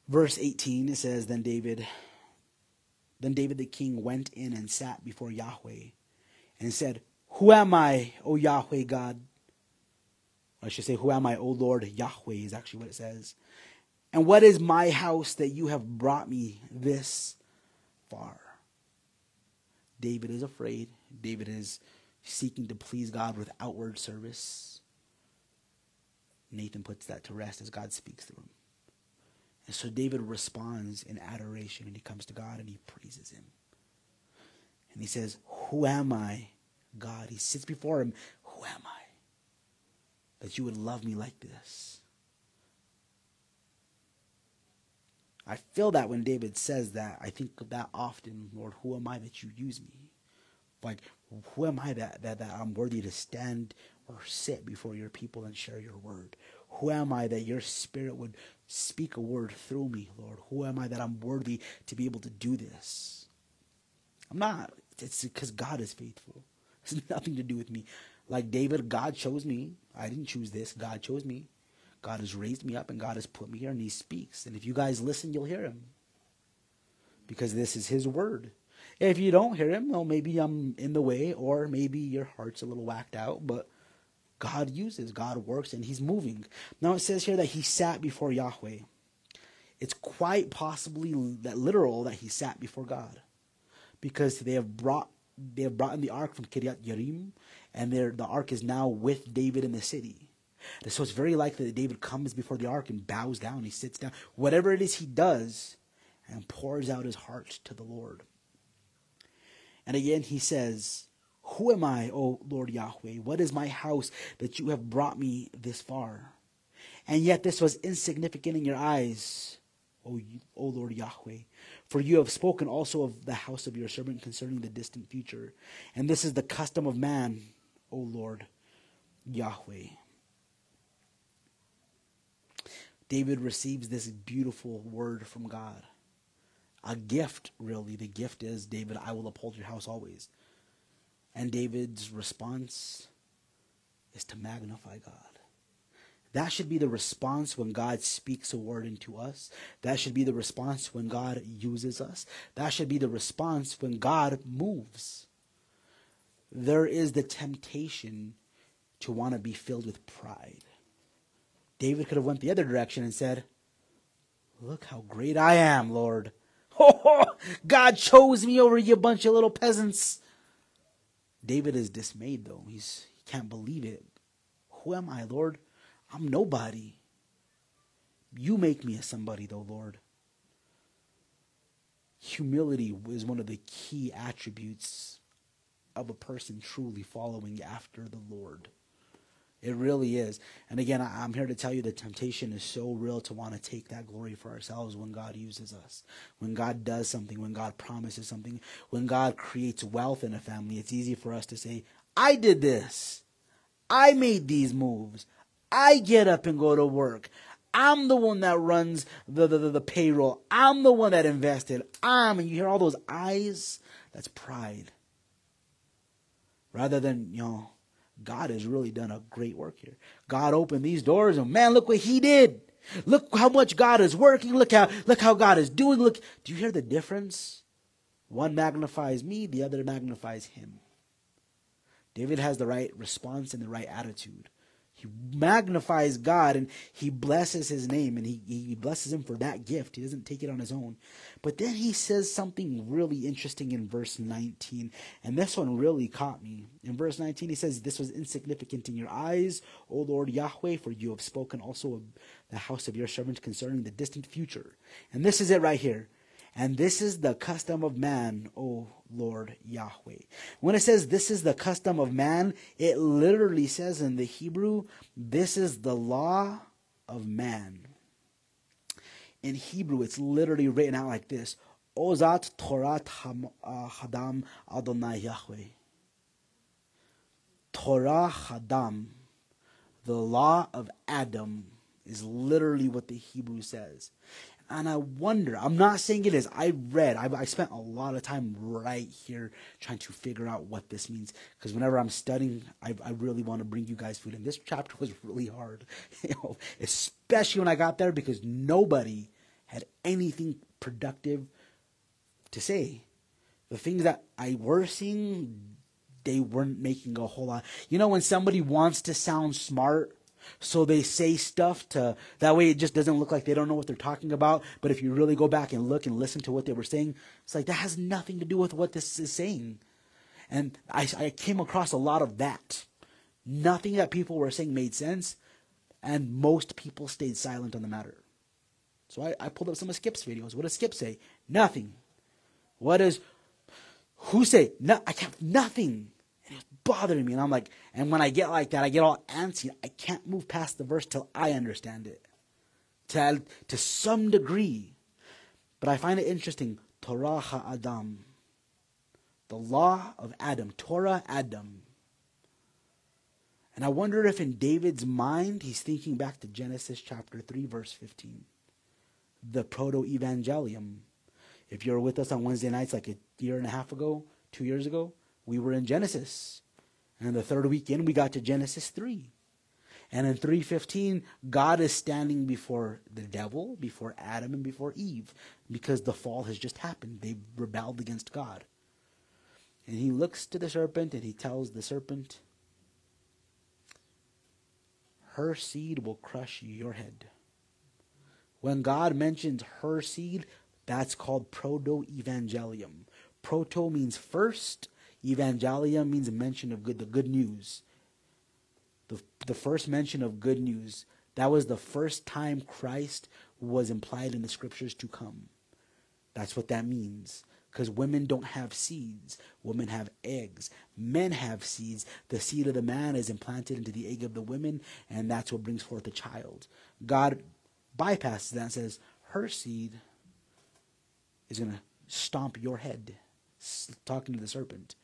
Verse 18 it says, Then David then David the king went in and sat before Yahweh and said, Who am I, O Yahweh God? I should say, Who am I, O Lord Yahweh, is actually what it says. And what is my house that you have brought me this far? David is afraid. David is seeking to please God with outward service. Nathan puts that to rest as God speaks through him. And so David responds in adoration and he comes to God and he praises him. And he says, Who am I, God? He sits before him. Who am I? That you would love me like this. I feel that when David says that, I think of that often, Lord, who am I that you use me? Like, who am I that, that, that I'm worthy to stand or sit before your people and share your word? Who am I that your spirit would speak a word through me, Lord? Who am I that I'm worthy to be able to do this? I'm not. It's because God is faithful. It's nothing to do with me. Like David, God chose me. I didn't choose this. God chose me. God has raised me up and God has put me here and he speaks. And if you guys listen, you'll hear him. Because this is his word. If you don't hear him, well, maybe I'm in the way, or maybe your heart's a little whacked out, but God uses, God works, and he's moving. Now it says here that he sat before Yahweh. It's quite possibly that literal that he sat before God. Because they have brought they have brought in the ark from Kiryat Yerim, and the ark is now with David in the city. So it's very likely that David comes before the ark and bows down, he sits down, whatever it is he does, and pours out his heart to the Lord. And again, he says, Who am I, O Lord Yahweh? What is my house that you have brought me this far? And yet this was insignificant in your eyes, O, o Lord Yahweh. For you have spoken also of the house of your servant concerning the distant future. And this is the custom of man, O Lord Yahweh. David receives this beautiful word from God a gift, really. The gift is, David, I will uphold your house always. And David's response is to magnify God. That should be the response when God speaks a word into us. That should be the response when God uses us. That should be the response when God moves. There is the temptation to want to be filled with pride. David could have went the other direction and said, "Look how great I am, Lord. God chose me over you bunch of little peasants." David is dismayed though. He's he can't believe it. Who am I, Lord? I'm nobody. You make me a somebody though, Lord. Humility is one of the key attributes of a person truly following after the Lord. It really is. And again, I'm here to tell you the temptation is so real to want to take that glory for ourselves when God uses us. When God does something, when God promises something, when God creates wealth in a family, it's easy for us to say, I did this. I made these moves. I get up and go to work. I'm the one that runs the, the, the, the payroll. I'm the one that invested. I'm, and you hear all those eyes. That's pride. Rather than, you know, God has really done a great work here. God opened these doors and man, look what he did. Look how much God is working. Look how look how God is doing. Look, do you hear the difference? One magnifies me, the other magnifies him. David has the right response and the right attitude. He magnifies God and he blesses his name and he, he blesses him for that gift. He doesn't take it on his own. But then he says something really interesting in verse 19. And this one really caught me. In verse 19, he says, This was insignificant in your eyes, O Lord Yahweh, for you have spoken also of the house of your servant concerning the distant future. And this is it right here. And this is the custom of man, O Lord Yahweh. When it says this is the custom of man, it literally says in the Hebrew, this is the law of man. In Hebrew, it's literally written out like this Ozat Torah uh, Hadam Adonai Yahweh. Torah Hadam, the law of Adam, is literally what the Hebrew says. And I wonder, I'm not saying it is. I read, I, I spent a lot of time right here trying to figure out what this means. Because whenever I'm studying, I, I really want to bring you guys food. And this chapter was really hard, you know, especially when I got there because nobody had anything productive to say. The things that I were seeing, they weren't making a whole lot. You know, when somebody wants to sound smart, so they say stuff to that way it just doesn't look like they don't know what they're talking about. But if you really go back and look and listen to what they were saying, it's like that has nothing to do with what this is saying. And I, I came across a lot of that. Nothing that people were saying made sense, and most people stayed silent on the matter. So I, I pulled up some of Skip's videos. What does Skip say? Nothing. What does who say? No, I can't. Nothing bothering me. And I'm like, and when I get like that, I get all antsy. I can't move past the verse till I understand it. To, to some degree. But I find it interesting. Torah Adam. The law of Adam. Torah Adam. And I wonder if in David's mind he's thinking back to Genesis chapter 3, verse 15. The proto evangelium. If you're with us on Wednesday nights like a year and a half ago, two years ago, we were in Genesis. And the third weekend, we got to Genesis 3. And in 3:15, God is standing before the devil, before Adam and before Eve because the fall has just happened. They've rebelled against God. And he looks to the serpent and he tells the serpent, "Her seed will crush your head." When God mentions her seed, that's called proto-evangelium. Proto means first, Evangelium means a mention of good, the good news. The, the first mention of good news. That was the first time Christ was implied in the scriptures to come. That's what that means. Because women don't have seeds, women have eggs. Men have seeds. The seed of the man is implanted into the egg of the women, and that's what brings forth the child. God bypasses that and says, Her seed is going to stomp your head, talking to the serpent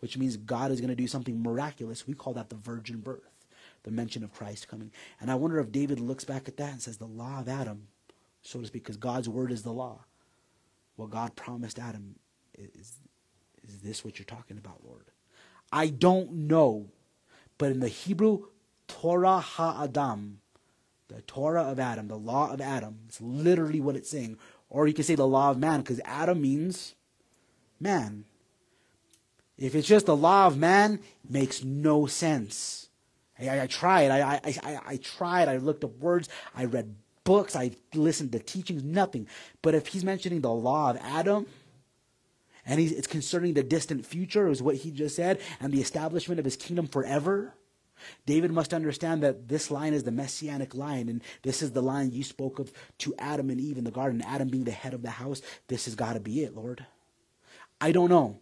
which means God is going to do something miraculous. We call that the virgin birth, the mention of Christ coming. And I wonder if David looks back at that and says, the law of Adam, so to speak, because God's word is the law. What God promised Adam is, is this what you're talking about, Lord? I don't know, but in the Hebrew, Torah ha'adam, The Torah of Adam, the law of Adam. It's literally what it's saying. Or you can say the law of man, because Adam means man. If it's just the law of man, makes no sense. I, I, tried. I, I, I, I tried. I looked up words. I read books. I listened to teachings. Nothing. But if he's mentioning the law of Adam, and it's concerning the distant future, is what he just said, and the establishment of his kingdom forever. David must understand that this line is the messianic line, and this is the line you spoke of to Adam and Eve in the garden. Adam being the head of the house. This has got to be it, Lord. I don't know.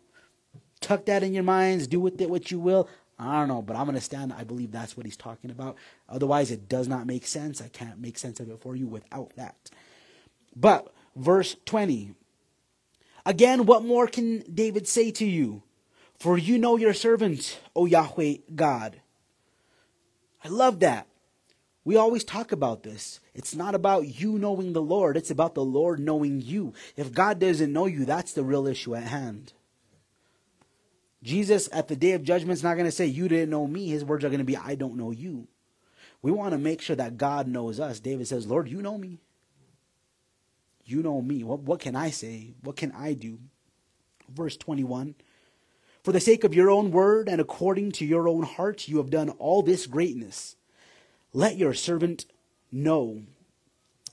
Tuck that in your minds. Do with it what you will. I don't know, but I'm going to stand. I believe that's what he's talking about. Otherwise, it does not make sense. I can't make sense of it for you without that. But, verse 20. Again, what more can David say to you? For you know your servant, O Yahweh God. I love that. We always talk about this. It's not about you knowing the Lord, it's about the Lord knowing you. If God doesn't know you, that's the real issue at hand. Jesus at the day of judgment is not going to say, You didn't know me. His words are going to be, I don't know you. We want to make sure that God knows us. David says, Lord, you know me. You know me. What, what can I say? What can I do? Verse 21 For the sake of your own word and according to your own heart, you have done all this greatness. Let your servant know.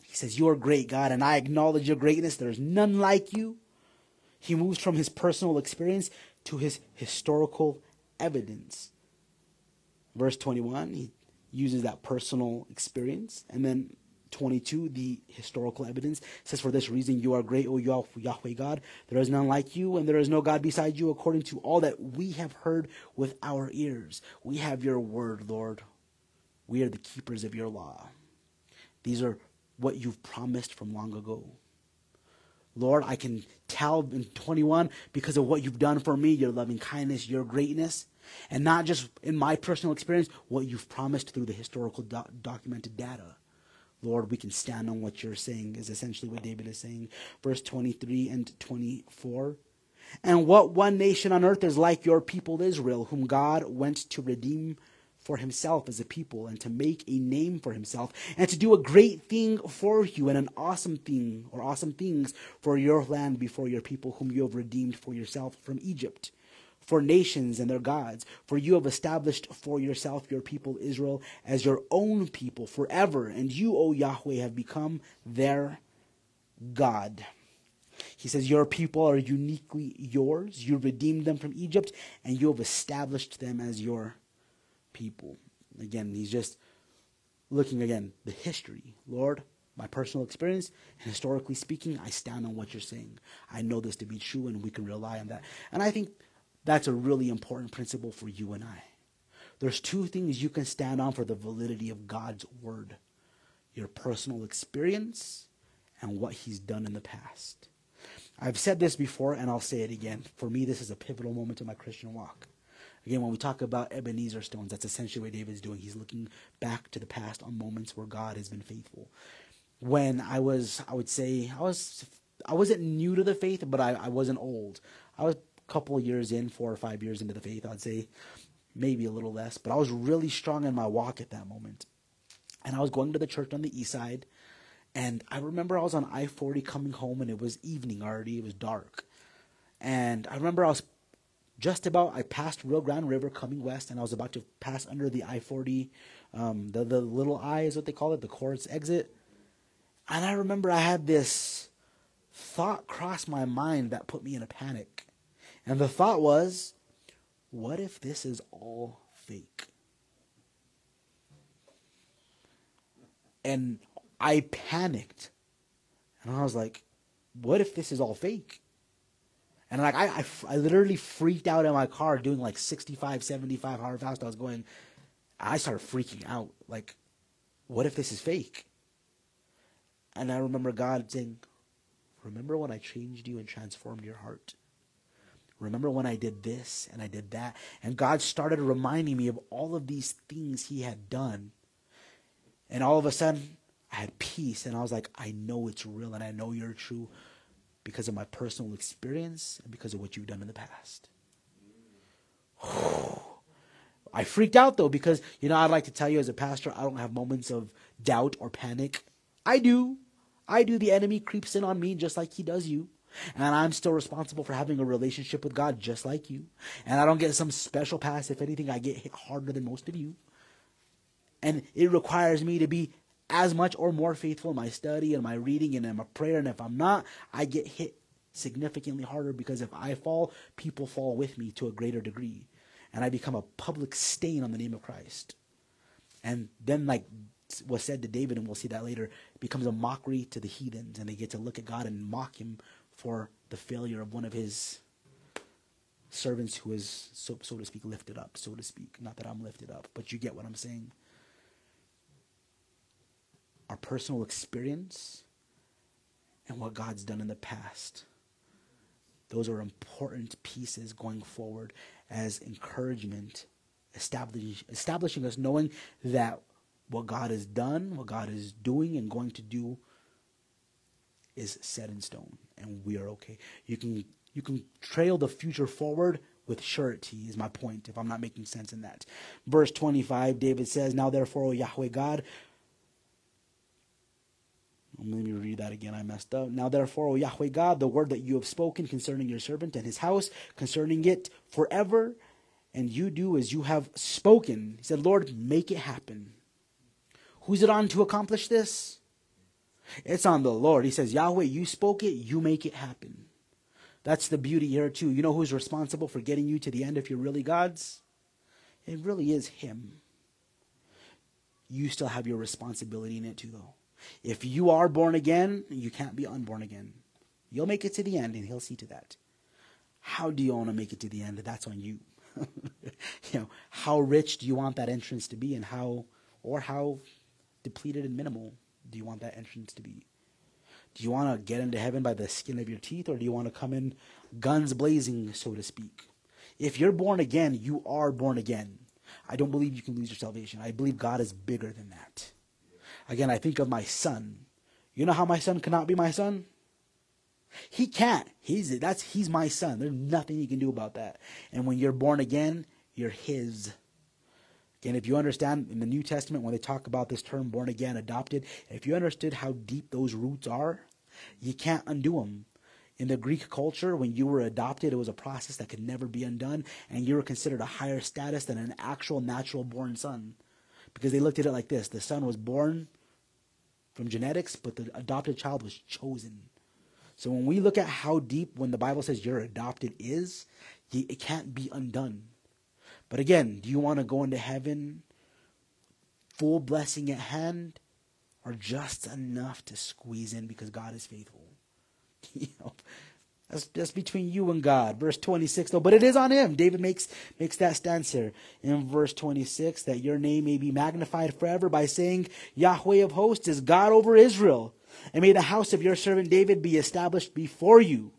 He says, You are great, God, and I acknowledge your greatness. There is none like you. He moves from his personal experience to his historical evidence. Verse 21, he uses that personal experience. And then 22, the historical evidence says, For this reason you are great, O Yahweh God. There is none like you, and there is no God beside you, according to all that we have heard with our ears. We have your word, Lord. We are the keepers of your law. These are what you've promised from long ago. Lord, I can tell in 21 because of what you've done for me, your loving kindness, your greatness, and not just in my personal experience, what you've promised through the historical do- documented data. Lord, we can stand on what you're saying, is essentially what David is saying. Verse 23 and 24. And what one nation on earth is like your people Israel, whom God went to redeem for himself as a people and to make a name for himself and to do a great thing for you and an awesome thing or awesome things for your land before your people whom you have redeemed for yourself from Egypt for nations and their gods for you have established for yourself your people Israel as your own people forever and you O Yahweh have become their God he says, Your people are uniquely yours. You redeemed them from Egypt, and you have established them as your people. Again, he's just looking again the history. Lord, my personal experience, and historically speaking, I stand on what you're saying. I know this to be true, and we can rely on that. And I think that's a really important principle for you and I. There's two things you can stand on for the validity of God's word your personal experience and what he's done in the past. I've said this before, and I'll say it again. For me, this is a pivotal moment in my Christian walk. Again, when we talk about Ebenezer stones, that's essentially what David's doing. He's looking back to the past on moments where God has been faithful. When I was, I would say, I was, I wasn't new to the faith, but I, I wasn't old. I was a couple of years in, four or five years into the faith, I'd say, maybe a little less. But I was really strong in my walk at that moment. And I was going to the church on the east side. And I remember I was on I 40 coming home, and it was evening already. It was dark. And I remember I was just about I passed Rio Grande River coming west, and I was about to pass under the I forty, um, the the little I is what they call it, the Coors exit. And I remember I had this thought cross my mind that put me in a panic, and the thought was, what if this is all fake? And I panicked, and I was like, what if this is all fake? And like I, I, I literally freaked out in my car doing like 65, 75 hour fast. I was going, I started freaking out. Like, what if this is fake? And I remember God saying, Remember when I changed you and transformed your heart? Remember when I did this and I did that? And God started reminding me of all of these things He had done. And all of a sudden, I had peace. And I was like, I know it's real and I know you're true because of my personal experience and because of what you've done in the past. I freaked out though because you know I'd like to tell you as a pastor I don't have moments of doubt or panic. I do. I do. The enemy creeps in on me just like he does you. And I'm still responsible for having a relationship with God just like you. And I don't get some special pass. If anything, I get hit harder than most of you. And it requires me to be as much or more faithful in my study and my reading and in my prayer. And if I'm not, I get hit significantly harder because if I fall, people fall with me to a greater degree. And I become a public stain on the name of Christ. And then, like was said to David, and we'll see that later, it becomes a mockery to the heathens, and they get to look at God and mock him for the failure of one of his servants who is, so, so to speak, lifted up, so to speak. Not that I'm lifted up, but you get what I'm saying. Our personal experience and what God's done in the past those are important pieces going forward as encouragement, establish, establishing us knowing that what God has done, what God is doing and going to do is set in stone and we are okay. You can you can trail the future forward with surety is my point if I'm not making sense in that. Verse 25 David says, "Now therefore, O Yahweh God, let me read that again. I messed up. Now, therefore, O Yahweh God, the word that you have spoken concerning your servant and his house, concerning it forever, and you do as you have spoken. He said, Lord, make it happen. Who's it on to accomplish this? It's on the Lord. He says, Yahweh, you spoke it, you make it happen. That's the beauty here, too. You know who's responsible for getting you to the end if you're really God's? It really is Him. You still have your responsibility in it, too, though. If you are born again, you can't be unborn again. You'll make it to the end, and He'll see to that. How do you want to make it to the end? That's on you. you know, how rich do you want that entrance to be, and how, or how depleted and minimal do you want that entrance to be? Do you want to get into heaven by the skin of your teeth, or do you want to come in guns blazing, so to speak? If you're born again, you are born again. I don't believe you can lose your salvation. I believe God is bigger than that. Again, I think of my son. You know how my son cannot be my son? He can't. He's that's he's my son. There's nothing you can do about that. And when you're born again, you're his. Again, if you understand in the New Testament when they talk about this term born again, adopted, if you understood how deep those roots are, you can't undo them. In the Greek culture, when you were adopted, it was a process that could never be undone, and you were considered a higher status than an actual natural born son because they looked at it like this the son was born from genetics, but the adopted child was chosen. So when we look at how deep, when the Bible says you're adopted is, it can't be undone. But again, do you want to go into heaven full blessing at hand or just enough to squeeze in because God is faithful? you know, that's between you and God. Verse 26 though, but it is on him. David makes makes that stance here in verse 26 that your name may be magnified forever by saying Yahweh of hosts is God over Israel. And may the house of your servant David be established before you.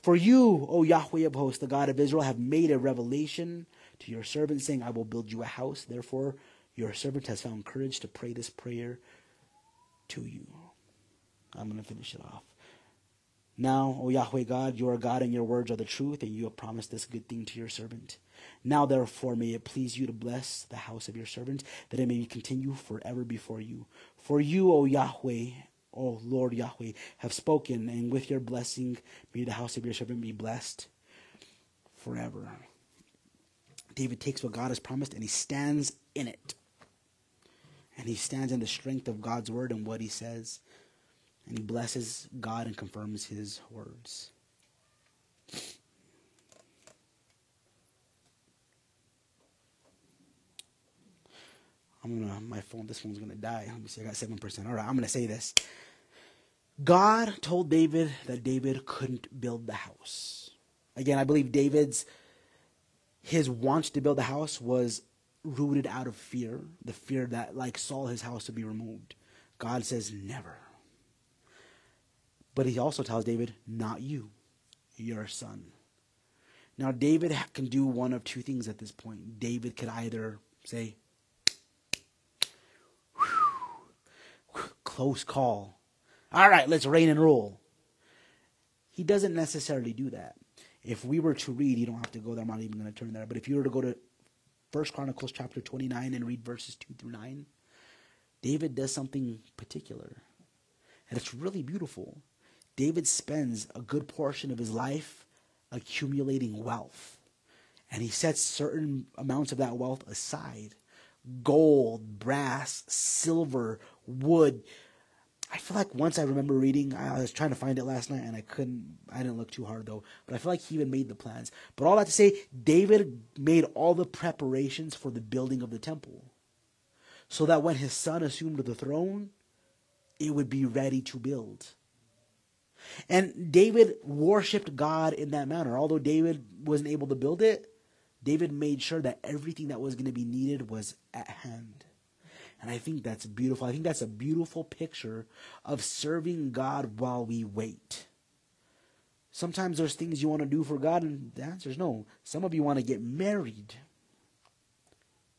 For you, O Yahweh of hosts, the God of Israel, have made a revelation to your servant, saying, I will build you a house. Therefore, your servant has found courage to pray this prayer to you. I'm going to finish it off. Now, O Yahweh God, you are God and your words are the truth, and you have promised this good thing to your servant. Now, therefore, may it please you to bless the house of your servant, that it may continue forever before you. For you, O Yahweh, O Lord Yahweh, have spoken, and with your blessing may the house of your servant be blessed forever. David takes what God has promised and he stands in it. And he stands in the strength of God's word and what he says and he blesses God and confirms his words. I'm gonna my phone this one's gonna die. Let me see, I got seven percent. Alright, I'm gonna say this. God told David that David couldn't build the house. Again, I believe David's his want to build the house was rooted out of fear, the fear that like Saul his house would be removed. God says never. But he also tells David, not you, your son. Now, David can do one of two things at this point. David could either say, close call. All right, let's reign and rule. He doesn't necessarily do that. If we were to read, you don't have to go there. I'm not even going to turn there. But if you were to go to First Chronicles chapter 29 and read verses 2 through 9, David does something particular. And it's really beautiful. David spends a good portion of his life accumulating wealth. And he sets certain amounts of that wealth aside gold, brass, silver, wood. I feel like once I remember reading, I was trying to find it last night and I couldn't, I didn't look too hard though, but I feel like he even made the plans. But all that to say, David made all the preparations for the building of the temple so that when his son assumed the throne, it would be ready to build. And David worshiped God in that manner. Although David wasn't able to build it, David made sure that everything that was going to be needed was at hand. And I think that's beautiful. I think that's a beautiful picture of serving God while we wait. Sometimes there's things you want to do for God, and the answer is no. Some of you want to get married.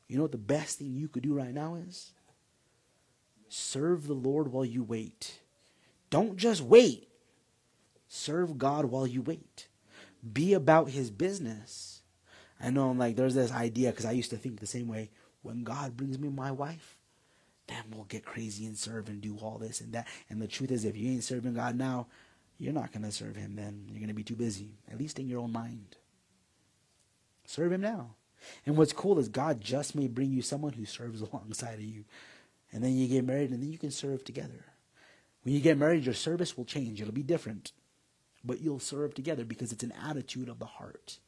You know what the best thing you could do right now is? Serve the Lord while you wait. Don't just wait. Serve God while you wait. Be about his business. I know I'm like there's this idea because I used to think the same way. When God brings me my wife, then we'll get crazy and serve and do all this and that. And the truth is if you ain't serving God now, you're not gonna serve him then. You're gonna be too busy. At least in your own mind. Serve him now. And what's cool is God just may bring you someone who serves alongside of you. And then you get married and then you can serve together. When you get married, your service will change. It'll be different. But you'll serve together because it's an attitude of the heart.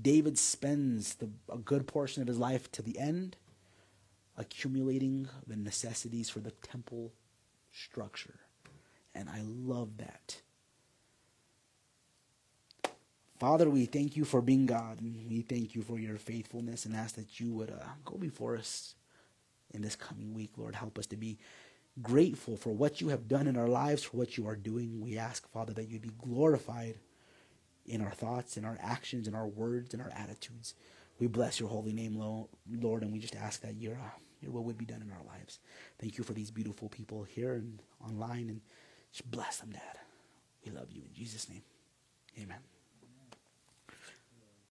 David spends the, a good portion of his life to the end accumulating the necessities for the temple structure. And I love that. Father, we thank you for being God, and we thank you for your faithfulness, and ask that you would uh, go before us in this coming week, Lord. Help us to be grateful for what you have done in our lives, for what you are doing. We ask, Father, that you be glorified in our thoughts, in our actions, in our words, in our attitudes. We bless your holy name, Lord, and we just ask that your, uh, your will would be done in our lives. Thank you for these beautiful people here and online, and just bless them, Dad. We love you in Jesus' name. Amen.